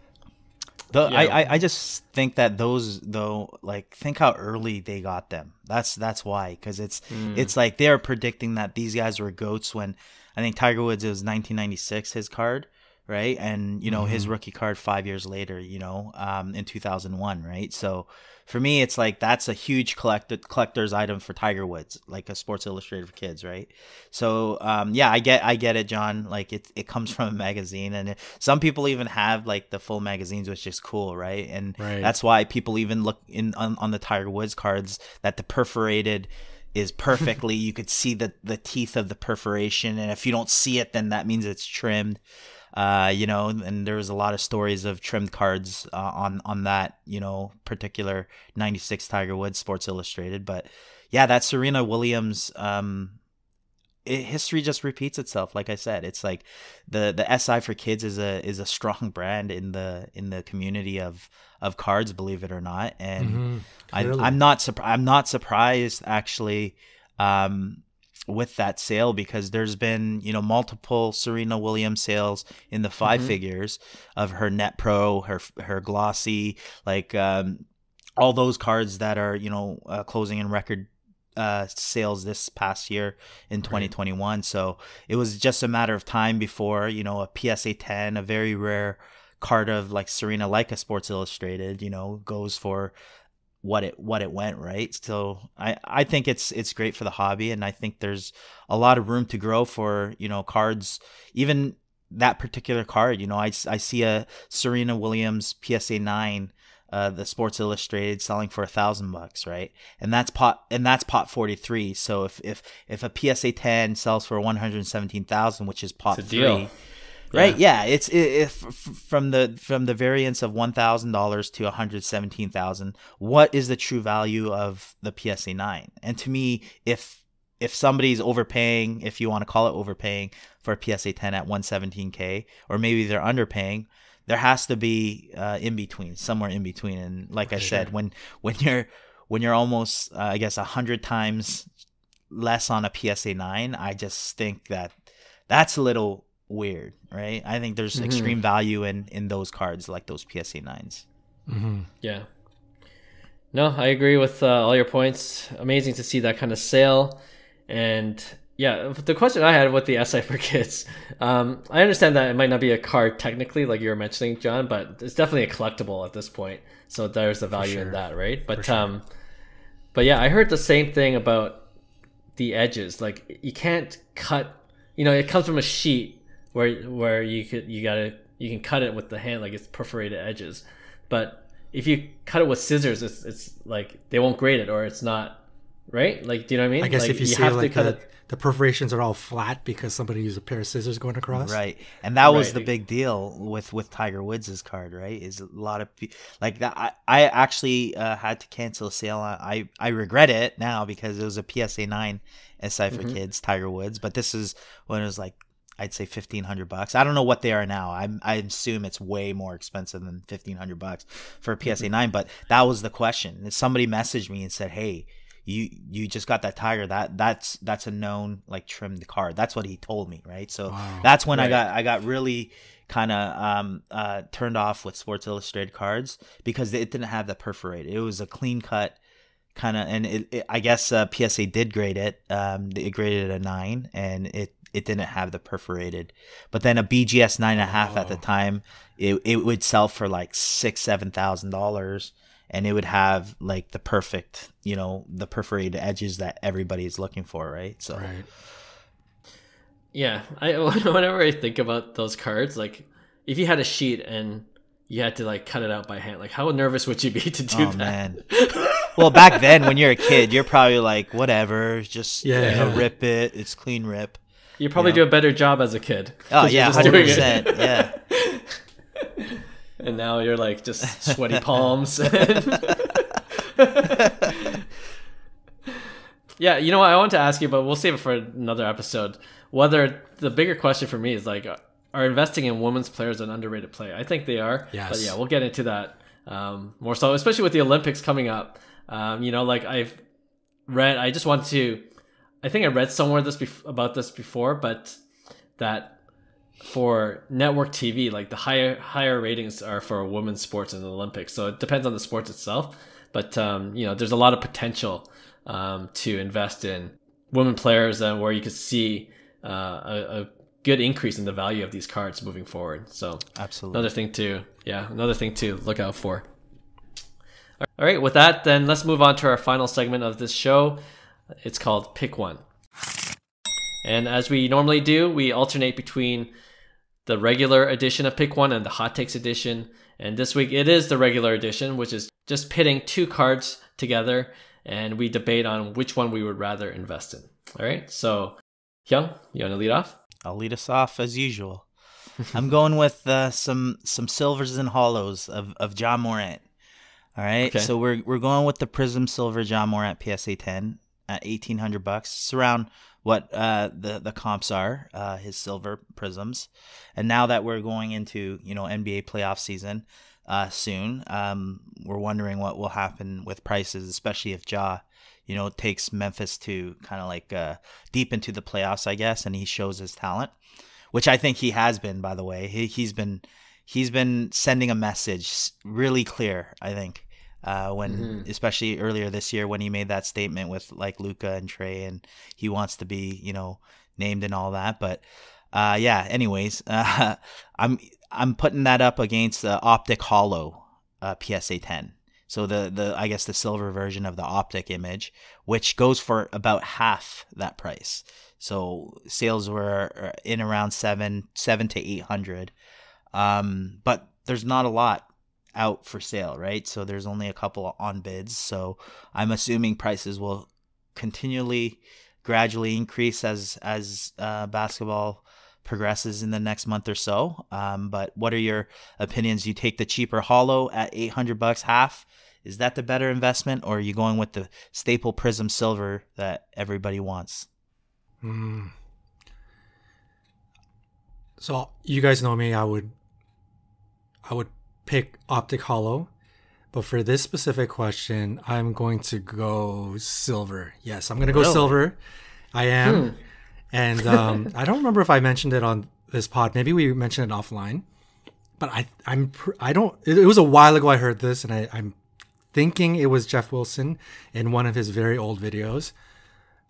the, yeah. I, I just think that those though like think how early they got them. That's that's why because it's mm. it's like they're predicting that these guys were goats when I think Tiger Woods it was 1996 his card right and you know mm-hmm. his rookie card five years later you know um, in 2001 right so for me, it's like that's a huge collected collector's item for Tiger Woods, like a Sports Illustrated for kids, right? So um, yeah, I get I get it, John. Like it it comes from a magazine, and it, some people even have like the full magazines, which is cool, right? And right. that's why people even look in on, on the Tiger Woods cards that the perforated is perfectly you could see the the teeth of the perforation and if you don't see it then that means it's trimmed uh, you know, and there was a lot of stories of trimmed cards uh, on on that, you know, particular '96 Tiger Woods Sports Illustrated. But yeah, that Serena Williams, um, it, history just repeats itself. Like I said, it's like the the SI for kids is a is a strong brand in the in the community of of cards, believe it or not. And mm-hmm, I, I'm not surprised. I'm not surprised actually. Um, with that sale because there's been you know multiple Serena Williams sales in the 5 mm-hmm. figures of her Net Pro, her her glossy, like um, all those cards that are you know uh, closing in record uh, sales this past year in 2021. Right. So it was just a matter of time before you know a PSA 10, a very rare card of like Serena, like a Sports Illustrated, you know, goes for what it what it went right? So i i think it's it's great for the hobby and i think there's a lot of room to grow for you know cards even that particular card you know i, I see a serena williams psa 9 uh, the sports illustrated selling for a thousand bucks right? And that's pop and that's pop 43 so if if if a psa 10 sells for 117000 which is pop 3 right? Yeah, it's it, it, from the from the variance of one thousand dollars to one hundred seventeen thousand. What is the true value of the PSA nine? And to me, if if somebody's overpaying, if you want to call it overpaying for a PSA ten at one seventeen k, or maybe they're underpaying, there has to be uh, in between, somewhere in between. And like I said, when when you're when you're almost, uh, I guess, a hundred times less on a PSA nine, I just think that that's a little weird, right? I think there's mm-hmm. extreme value in in those cards like those PSA 9s. Mm-hmm. Yeah. No, I agree with uh, all your points. Amazing to see that kind of sale, and yeah, the question I had with the SI for kids, um, I understand that it might not be a card technically, like you were mentioning, John, but it's definitely a collectible at this point. So there's the value sure. in that, right? But sure. um, but yeah, I heard the same thing about the edges. Like you can't cut. You know, it comes from a sheet where where you could you gotta you can cut it with the hand like it's perforated edges, but if you cut it with scissors, it's it's like they won't grade it or it's not right. Like, do you know what I mean? I guess like, if you, you see have like to the, the perforations are all flat because somebody used a pair of scissors going across. Right, and that was right. the big deal with with Tiger Woods's card. Right, is a lot of like that. I, I actually uh, had to cancel a sale. I I regret it now because it was a PSA nine SI for mm-hmm. kids Tiger Woods, but this is when it was like I'd say fifteen hundred bucks. I don't know what they are now. I I assume it's way more expensive than fifteen hundred bucks for a PSA nine. But that was the question. Somebody messaged me and said, "Hey, you you just got that tiger. That that's that's a known like trimmed card." That's what he told me, right? So wow. that's when right. I got I got really kind of um, uh, turned off with Sports Illustrated cards because it didn't have the perforated. It was a clean cut kind of, and it, it, I guess uh, PSA did grade it. Um, it graded it a nine, and it it didn't have the perforated. But then a BGS nine and a half oh. at the oh. time, it it would sell for like six seven thousand dollars, and it would have like the perfect, you know, the perforated edges that everybody is looking for, right? So. Right. Yeah, I whenever I think about those cards, like if you had a sheet and you had to like cut it out by hand, like how nervous would you be to do oh, that? Man. well, back then when you're a kid, you're probably like, whatever, just yeah, you know, rip it. It's clean rip. You probably you know? do a better job as a kid. Oh yeah, hundred percent. Yeah. and now you're like just sweaty palms. yeah, you know what? I want to ask you, but we'll save it for another episode whether the bigger question for me is like, are investing in women's players an underrated play? I think they are. Yes. But yeah, we'll get into that um, more so, especially with the Olympics coming up. Um, you know, like I've read, I just want to, I think I read somewhere this bef- about this before, but that for network TV, like the higher higher ratings are for women's sports in the Olympics. So it depends on the sports itself, but um, you know, there's a lot of potential um, to invest in women players and where you could see uh, a, a, good increase in the value of these cards moving forward. So absolutely another thing to yeah another thing to look out for. All right, with that, then let's move on to our final segment of this show. It's called Pick One. And as we normally do, we alternate between the regular edition of Pick One and the Hot Takes edition. And this week it is the regular edition, which is just pitting two cards together and we debate on which one we would rather invest in. All right, so Hyung, you want to lead off? I'll lead us off as usual. I'm going with uh, some some silvers and holos of, of Ja Morant. All right, okay. so we're we're going with the Prizm Silver Ja Morant PSA 10 at 1800 bucks. It's around what uh, the the comps are, uh, his silver prizms. And now that we're going into you know NBA playoff season uh, soon, um, we're wondering what will happen with prices, especially if Ja you know, takes Memphis to kind of like uh, deep into the playoffs, I guess, and he shows his talent, which I think he has been, by the way. He, he's been he's been sending a message really clear, I think. Uh, when mm-hmm. especially earlier this year when he made that statement with like Luka and Trae and he wants to be you know named and all that but uh, yeah anyways uh, I'm I'm putting that up against the Optic Holo uh, PSA 10 so the the I guess the silver version of the optic image, which goes for about half that price. So sales were uh, in around seven seven to eight hundred, um, but there's not a lot out for sale, right? So there's only a couple on bids. So I'm assuming prices will continually, gradually increase as as uh, basketball progresses in the next month or so. Um, but what are your opinions? You take the cheaper holo at 800 bucks half is that the better investment, or are you going with the staple Prizm Silver that everybody wants? Mm. So you guys know me. I would, I would pick Optic Holo, but for this specific question, I'm going to go silver. Yes, I'm going to go really? silver. I am, hmm. and um, I don't remember if I mentioned it on this pod. Maybe we mentioned it offline, but I, I'm, I don't. It, it was a while ago I heard this, and I, I'm thinking it was Jeff Wilson in one of his very old videos.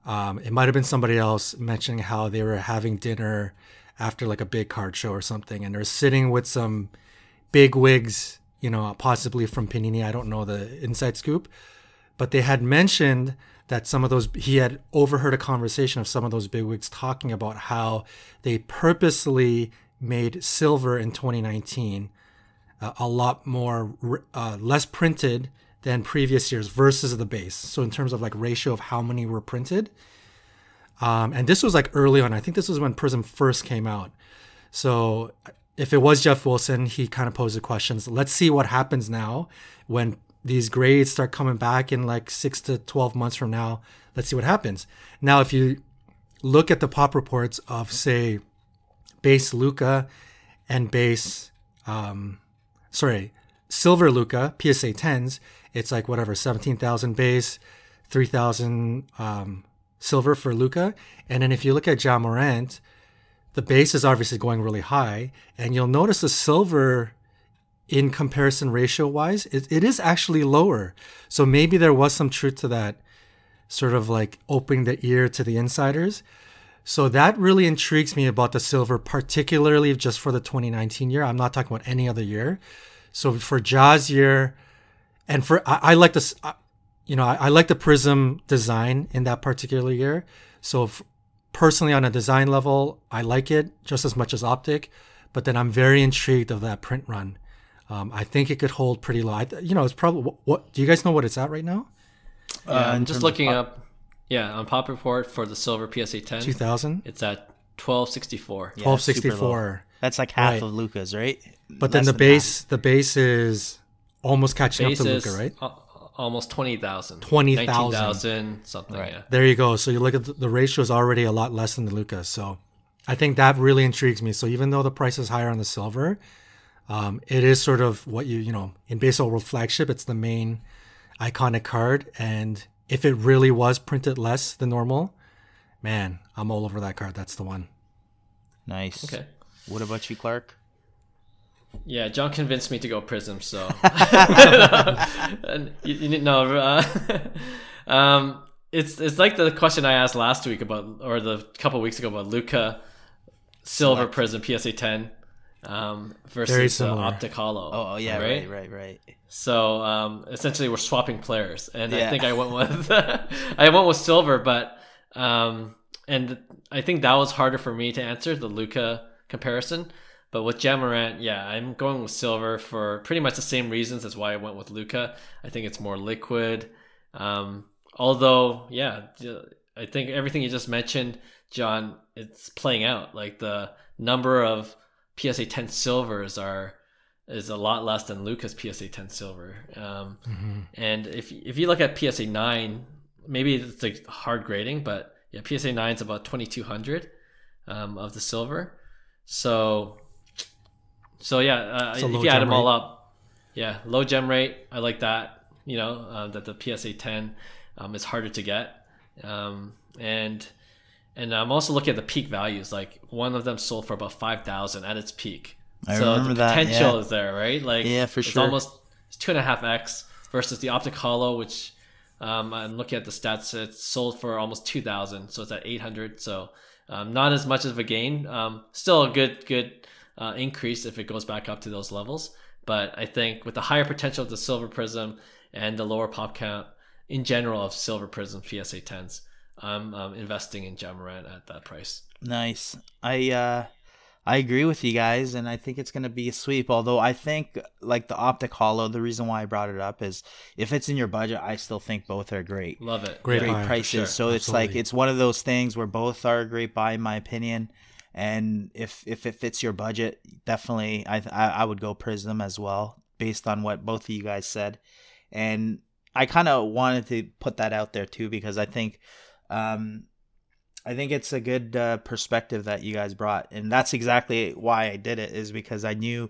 Um, it might have been somebody else mentioning how they were having dinner after like a big card show or something, and they're sitting with some big wigs, you know, possibly from Panini. I don't know the inside scoop, but they had mentioned that some of those he had overheard a conversation of some of those big wigs talking about how they purposely made silver in 2019 uh, a lot more uh, less printed than previous years versus the base. So in terms of like ratio of how many were printed. Um, and this was like early on. I think this was when Prizm first came out. So if it was Jeff Wilson, he kind of posed the questions. Let's see what happens now when these grades start coming back in like six to 12 months from now. Let's see what happens. Now, if you look at the pop reports of, say, base Luka and base, um, sorry, silver Luka, PSA 10s, it's like whatever, 17,000 base, 3,000 um, silver for Luka. And then if you look at Ja Morant, the base is obviously going really high. And you'll notice the silver in comparison ratio wise, it, it is actually lower. So maybe there was some truth to that sort of like opening the ear to the insiders. So that really intrigues me about the silver, particularly just for the 2019 year. I'm not talking about any other year. So for Ja's year, and for I, I like this, you know, I, I, like the prizm design in that particular year. So personally, on a design level, I like it just as much as optic. But then I'm very intrigued of that print run. Um, I think it could hold pretty low. I, you know, it's probably what, what, Do you guys know what it's at right now? Yeah, uh, I'm just looking up. Yeah, on Pop Report for the silver PSA 10. 2000. It's at 1264. Yeah, 1264. That's like half right. of Luka's, right? But Less then the base, half. the base is almost catching base up to Luka, right? Almost 20,000. 20,000. 19,000, something, right. yeah. There you go. So you look at the, the ratio is already a lot less than the Luka. So I think that really intrigues me. So even though the price is higher on the silver, um, it is sort of what you, you know, in Baseball World Flagship, it's the main iconic card. And if it really was printed less than normal, man, I'm all over that card. That's the one. Nice. Okay. What about you, Clark? Yeah, John convinced me to go Prizm, so and you, you know, uh, um, it's it's like the question I asked last week about, or the couple weeks ago about Luka Silver Select. Prizm PSA 10 um, versus uh, Optic Holo. Oh, oh, yeah, right, right, right. right. So um, essentially, we're swapping players, and yeah. I think I went with I went with Silver, but um, and I think that was harder for me to answer the Luka comparison. But with Ja Morant, yeah, I'm going with silver for pretty much the same reasons as why I went with Luka. I think it's more liquid. Um, although, yeah, I think everything you just mentioned, John, it's playing out. Like the number of PSA 10 silvers are is a lot less than Luka's PSA 10 silver. Um, mm-hmm. And if if you look at PSA 9, maybe it's like hard grading, but yeah, PSA 9 is about 2200 um, of the silver. So so yeah, uh, if you add them rate. all up, yeah, low gem rate. I like that. You know uh, that the PSA 10 um, is harder to get, um, and and I'm also looking at the peak values. Like one of them sold for about five thousand at its peak. I so remember the potential that, yeah. is there, right? Like yeah, for sure. it's almost it's two and a half x versus the optic holo, which um, I'm looking at the stats. It's sold for almost two thousand, so it's at eight hundred. So um, not as much of a gain. Um, still a good good uh, increase if it goes back up to those levels. But I think with the higher potential of the Silver Prizm and the lower pop count in general of Silver Prizm PSA 10s, I'm um, investing in Ja Morant at that price. Nice. I uh, I agree with you guys, and I think it's going to be a sweep. Although I think like the Optic Holo, the reason why I brought it up is if it's in your budget, I still think both are great. Love it. Great, great prices. Sure. So Absolutely. it's like it's one of those things where both are a great buy, in my opinion and if if it fits your budget, definitely I I, would go Prizm as well, based on what both of you guys said, and I kind of wanted to put that out there too because I think. Um, I think it's a good uh, perspective that you guys brought, and that's exactly why I did it. Is because I knew,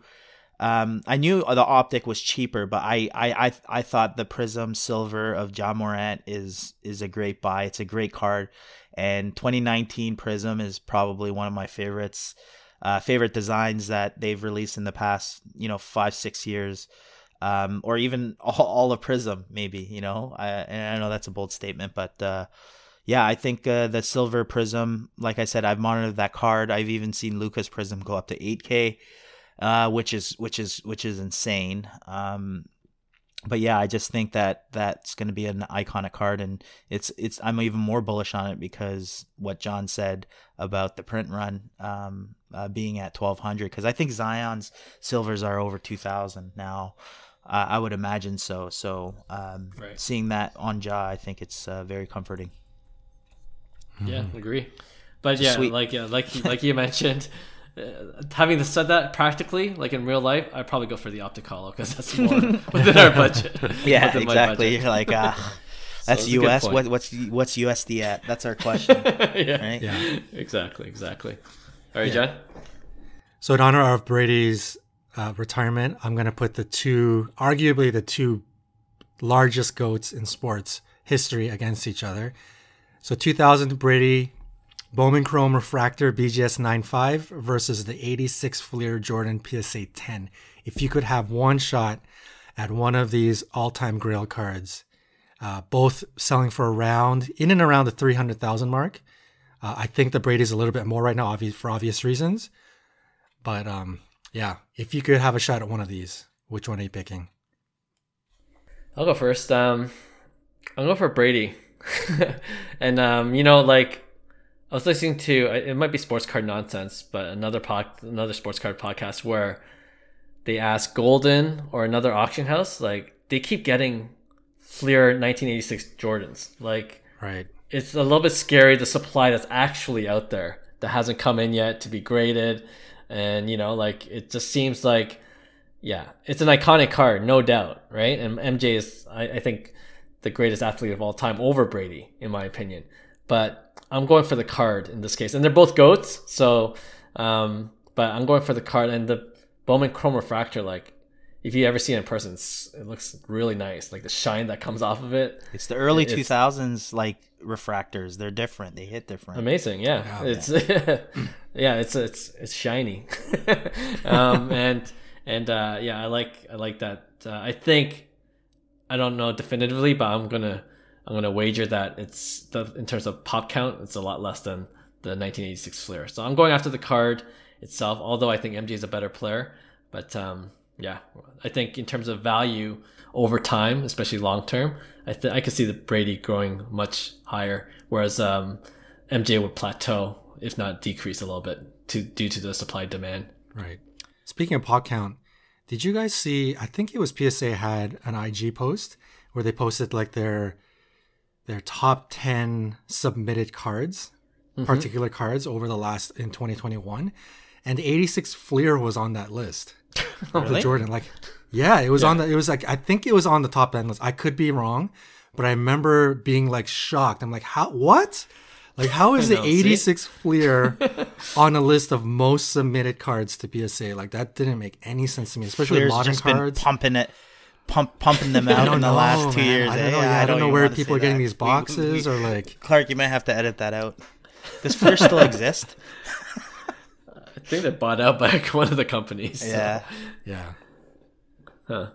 um, I knew the optic was cheaper, but I, I, I, I thought the Prizm Silver of Ja Morant is is a great buy. It's a great card, and 2019 Prizm is probably one of my favorites, uh, favorite designs that they've released in the past, you know, five six years, um, or even all, all of Prizm, maybe. You know, I, and I know that's a bold statement, but uh, yeah, I think uh, the Silver Prizm, like I said, I've monitored that card. I've even seen Luka's Prizm go up to 8K. Uh, which is which is which is insane. Um, but yeah, I just think that that's going to be an iconic card, and it's it's I'm even more bullish on it because what John said about the print run um, uh, being at 1200, because I think Zion's silvers are over 2000 now. Uh, I would imagine so. So um, right. seeing that on Ja, I think it's uh, very comforting. Yeah, mm-hmm. agree. But yeah, Sweet. like yeah, like like you mentioned, having said that practically like in real life i'd probably go for the optic holo because that's more within our budget yeah exactly you're like uh that's so us what, what's what's usd at that's our question yeah. Right? yeah exactly exactly all right yeah. john So in honor of Brady's uh, retirement, I'm going to put the two, arguably the two largest goats in sports history against each other. So 2000 Brady Bowman Chrome Refractor BGS 95 versus the 86 Fleer Jordan PSA 10. If you could have one shot at one of these all-time Grail cards, uh, both selling for around in and around the 300,000 mark. Uh, I think the Brady's a little bit more right now, obvious for obvious reasons. But um, yeah, if you could have a shot at one of these, which one are you picking? I'll go first. Um, I'll go for Brady. and um, you know, like I was listening to it might be sports card nonsense, but another pod, another sports card podcast where they ask Goldin or another auction house, like they keep getting Fleer 1986 Jordans. Like, right? It's a little bit scary the supply that's actually out there that hasn't come in yet to be graded, and you know, like it just seems like, yeah, it's an iconic card, no doubt, right? And MJ is, I, I think, the greatest athlete of all time over Brady, in my opinion. But I'm going for the card in this case, and they're both goats. So, um, but I'm going for the card and the Bowman Chrome Refractor. Like, if you ever see it in person, it looks really nice. Like the shine that comes off of it. It's the early two thousands like refractors. They're different. They hit different. Amazing, yeah. Oh, it's yeah, it's it's it's shiny, um, and and uh, yeah, I like I like that. Uh, I think I don't know definitively, but I'm gonna I'm gonna wager that it's the, in terms of pop count, it's a lot less than the 1986 Fleer. So I'm going after the card itself, although I think MJ is a better player. But um, yeah, I think in terms of value over time, especially long term, I th- I could see the Brady growing much higher, whereas um, MJ would plateau, if not decrease a little bit, to due to the supply demand. Right. Speaking of pop count, did you guys see? I think it was PSA had an IG post where they posted like their their top ten submitted cards, mm-hmm. particular cards over the last in 2021, and 86 Fleer was on that list of really? the Jordan. Like, yeah, it was yeah. on the. It was like I think it was on the top 10 list. I could be wrong, but I remember being like shocked. I'm like, how? What? Like, how is the 86 Fleer on a list of most submitted cards to PSA? Like, that didn't make any sense to me, especially Fleer's modern cards. Been pumping it, pump, pumping them out in the know, last two man. years. I don't know, yeah, I don't know where people are getting that. these boxes we, we, or like. Clark, you might have to edit that out. Does Fleer still exist? I think they're bought out by one of the companies. So. Yeah. Yeah. Huh.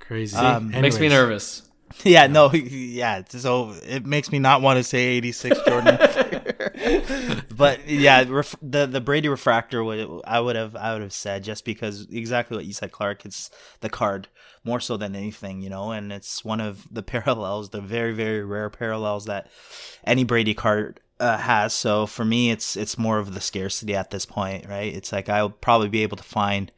Crazy. Um, makes me nervous. Yeah, no, yeah. So it makes me not want to say 86 Jordan. but yeah, ref- the the Brady refractor would I would have I would have said just because exactly what you said, Clark. It's the card more so than anything, you know, and it's one of the parallels, the very very rare parallels that any Brady card uh, has. So for me, it's it's more of the scarcity at this point, right? It's like I'll probably be able to find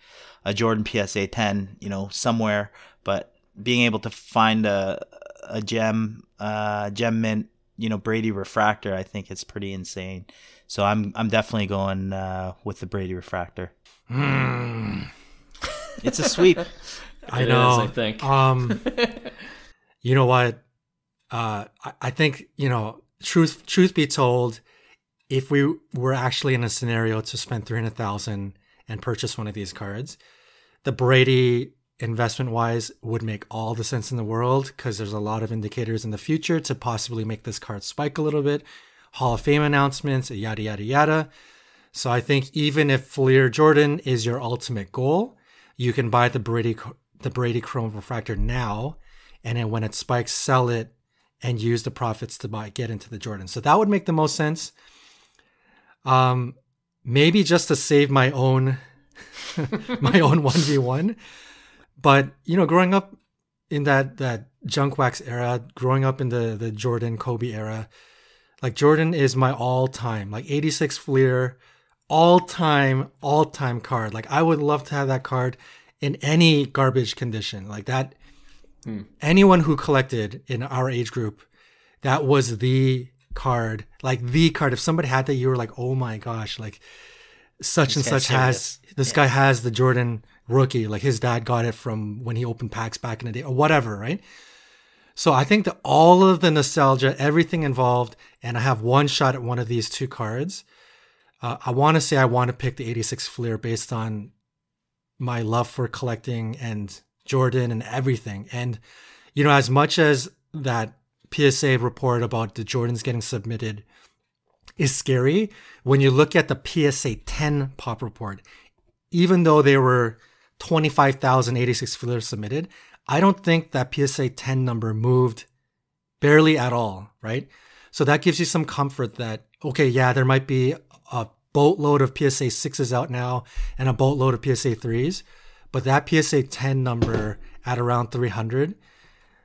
a Jordan PSA 10, you know, somewhere, but being able to find a a gem uh gem mint you know Brady refractor I think it's pretty insane. So I'm I'm definitely going uh with the Brady refractor. Mm. it's a sweep. I know. Is, I think. Um you know what? Uh I, I think you know truth truth be told if we were actually in a scenario to spend 300,000 and purchase one of these cards the Brady investment wise would make all the sense in the world because there's a lot of indicators in the future to possibly make this card spike a little bit. Hall of Fame announcements, yada, yada, yada. So I think even if Fleer Jordan is your ultimate goal, you can buy the Brady, the Brady Chrome Refractor now. And then when it spikes, sell it and use the profits to buy, get into the Jordan. So that would make the most sense. Um, maybe just to save my own, my own 1v1. But you know, growing up in that that junk wax era, growing up in the the Jordan Kobe era, like Jordan is my all time like 86 Fleer, all time all time card. Like I would love to have that card in any garbage condition like that. Hmm. Anyone who collected in our age group, that was the card, like the card. If somebody had that, you were like, oh my gosh, like such and such has this guy has the Jordan rookie. Like his dad got it from when he opened packs back in the day or whatever, right? So I think that all of the nostalgia, everything involved, and I have one shot at one of these two cards. uh, I want to say I want to pick the 86 Fleer based on my love for collecting and Jordan and everything. And, you know, as much as that PSA report about the Jordans getting submitted is scary, when you look at the PSA 10 pop report, even though they were 25,086 Fleers submitted, I don't think that PSA 10 number moved barely at all, right? So that gives you some comfort that, okay, yeah, there might be a boatload of PSA 6s out now and a boatload of PSA 3s, but that PSA 10 number at around 300,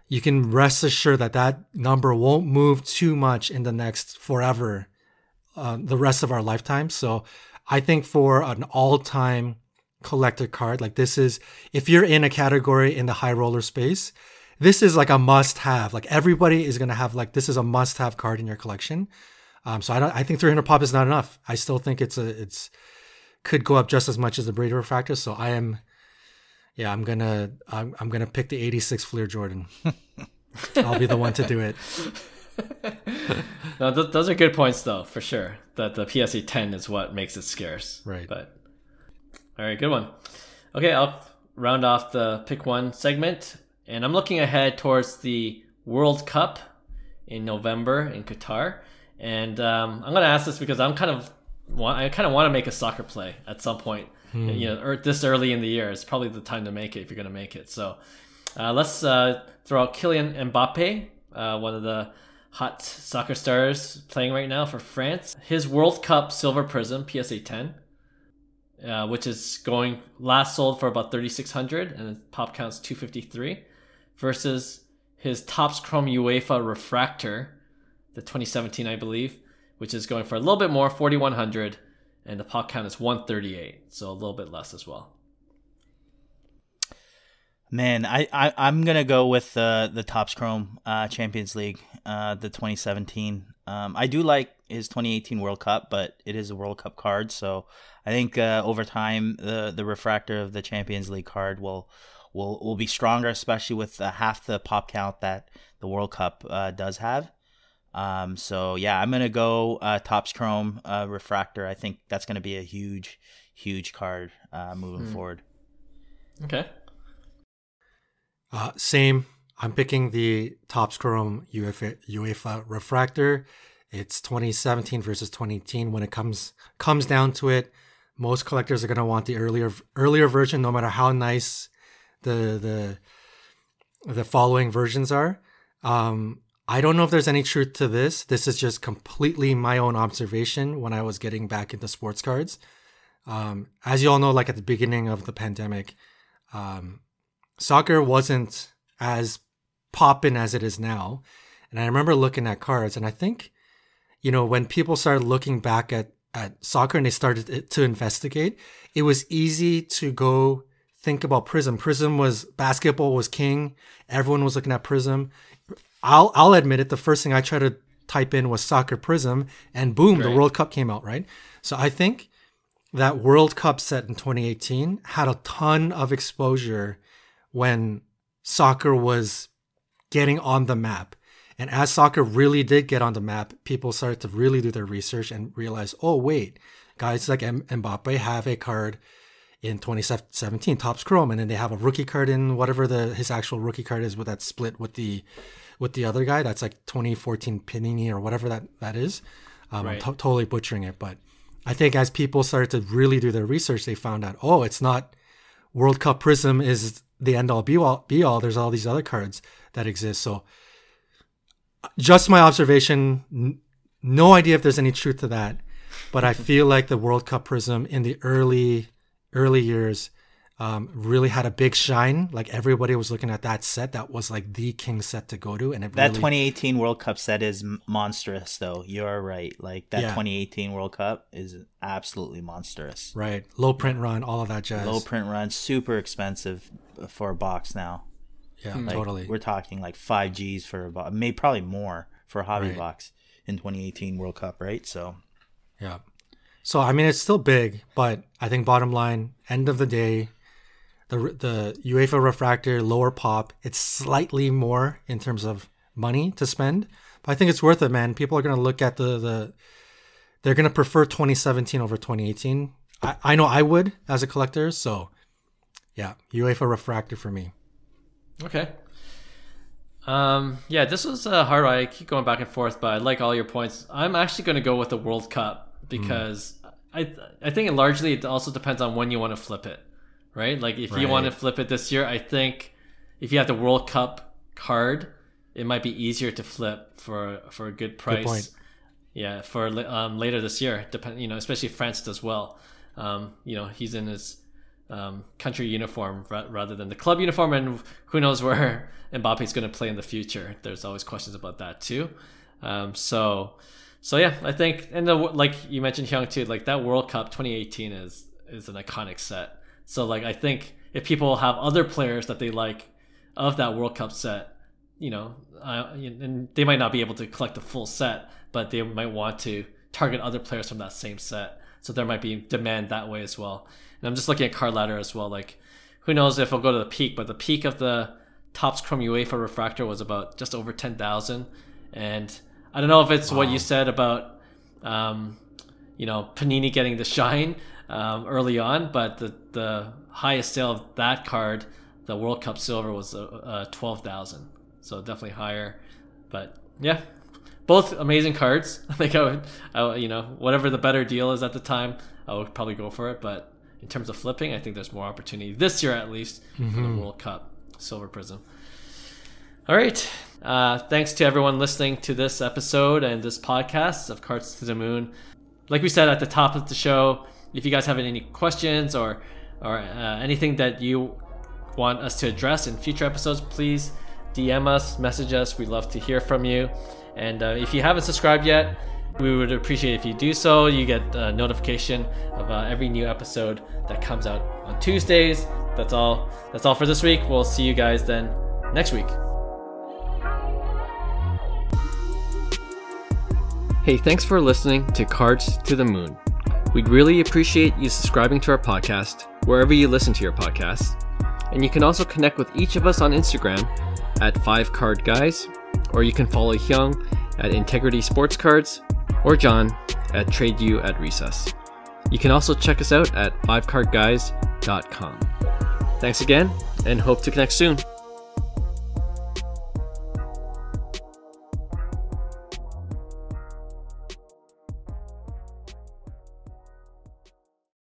you can rest assured that that number won't move too much in the next forever, uh, the rest of our lifetime. So I think for an all time collector card, like this is, if you're in a category in the high roller space, this is like a must have. Like everybody is going to have like, this is a must have card in your collection. Um, so I don't, I think 300 pop is not enough. I still think it's a, it's, could go up just as much as the Brady refractor. So I am, yeah, I'm gonna I'm, I'm gonna pick the 86 Fleer Jordan. I'll be the one to do it. no, th- those are good points though, for sure. That the PSA 10 is what makes it scarce. Right. But all right, good one. Okay, I'll round off the pick one segment, and I'm looking ahead towards the World Cup in November in Qatar. And um, I'm gonna ask this because I'm kind of I kind of want to make a soccer play at some point Hmm. You know, or this early in the year is probably the time to make it if you're going to make it. So uh, let's uh, throw out Kylian Mbappe, uh, one of the hot soccer stars playing right now for France. His World Cup Silver Prizm PSA 10, uh, which is going last sold for about 3,600 and pop counts 253, versus his Topps Chrome UEFA Refractor, the 2017, I believe, which is going for a little bit more, 4,100 and the pop count is 138, so a little bit less as well. Man, I, I I'm gonna go with uh, the Topps Chrome uh, Champions League, uh, the 2017. Um, I do like his 2018 World Cup, but it is a World Cup card, so I think uh, over time the the refractor of the Champions League card will will will be stronger, especially with uh, half the pop count that the World Cup uh, does have. Um, so yeah, I'm gonna go uh, Topps Chrome uh, Refractor. I think that's gonna be a huge, huge card uh, moving hmm. forward. Okay. Uh, same. I'm picking the Topps Chrome UEFA, UEFA Refractor. It's 2017 versus 2018. When it comes comes down to it, most collectors are gonna want the earlier earlier version, no matter how nice the the the following versions are. Um, I don't know if there's any truth to this. This is just completely my own observation when I was getting back into sports cards. Um, as you all know, like at the beginning of the pandemic, um, soccer wasn't as poppin' as it is now. And I remember looking at cards, and I think, you know, when people started looking back at, at soccer and they started to investigate, it was easy to go think about Prizm. Prizm was basketball was king. Everyone was looking at Prizm. I'll I'll admit it. The first thing I tried to type in was soccer prizm, and boom, the World Cup came out. Right. So I think that World Cup set in 2018 had a ton of exposure when soccer was getting on the map. And as soccer really did get on the map, people started to really do their research and realize, oh wait, guys like M- Mbappe have a card in 2017 Topps Chrome, and then they have a rookie card in whatever the his actual rookie card is with that split with the with the other guy. That's like 2014 Panini or whatever that that is. Um, right. I'm t- totally butchering it, but I think as people started to really do their research, they found out, oh, it's not World Cup Prizm is the end all be all. Be all. There's all these other cards that exist. So, just my observation. N- no idea if there's any truth to that, but I feel like the World Cup Prizm in the early early years um, really had a big shine. Like everybody was looking at that set. That was like the king set to go to, and that really... 2018 World Cup set is monstrous. Though you're right. Like that yeah. 2018 World Cup is absolutely monstrous. Right, low print run, all of that jazz. Low print run, super expensive for a box now. Yeah, like, totally. We're talking like five G's for a box, maybe probably more for a hobby right. box in 2018 World Cup, right? So, yeah. So I mean, it's still big, but I think bottom line, end of the day, the the UEFA refractor lower pop, it's slightly more in terms of money to spend, but I think it's worth it, man. People are gonna look at the the they're gonna prefer 2017 over 2018. I, I know I would as a collector, so yeah, UEFA refractor for me. Okay. Um, yeah, this was a hard one. I keep going back and forth, but I like all your points. I'm actually going to go with the World Cup because mm. I I think largely it also depends on when you want to flip it, right? Like if right. you want to flip it this year, I think if you have the World Cup card, it might be easier to flip for for a good price. Good yeah, for um, later this year, depend you know, especially France does well. Um, you know, he's in his um, country uniform rather than the club uniform, and who knows where Mbappe is going to play in the future. There's always questions about that too. Um, so, so yeah, I think, and the like you mentioned Hyung too, like that World Cup 2018 is is an iconic set. So like I think if people have other players that they like of that World Cup set, you know, uh, and they might not be able to collect the full set, but they might want to target other players from that same set. So there might be demand that way as well. And I'm just looking at card ladder as well. Like, who knows if I'll go to the peak, but the peak of the Topps Chrome UEFA refractor was about just over 10,000. And I don't know if it's wow. what you said about, um, you know, Panini getting the shine um, early on, but the, the highest sale of that card, the World Cup Silver, was uh, uh, 12,000. So definitely higher. But yeah, both amazing cards. I think I would, I, you know, whatever the better deal is at the time, I would probably go for it. But in terms of flipping, I think there's more opportunity this year at least mm-hmm. for the mm-hmm. World Cup Silver Prizm. All right. Uh, thanks to everyone listening to this episode and this podcast of Cards to the Moon. Like we said at the top of the show, if you guys have any questions or or uh, anything that you want us to address in future episodes, please DM us, message us. We'd love to hear from you. And uh, if you haven't subscribed yet, we would appreciate if you do so. You get a notification of uh, every new episode that comes out on Tuesdays. That's all. That's all for this week. We'll see you guys then next week. Hey, thanks for listening to Cards to the Moon. We'd really appreciate you subscribing to our podcast wherever you listen to your podcasts. And you can also connect with each of us on Instagram at 5cardguys or you can follow Hyung at Integrity Sports Cards or John at TradeU at Recess. You can also check us out at 5cardguys.com. Thanks again and hope to connect soon.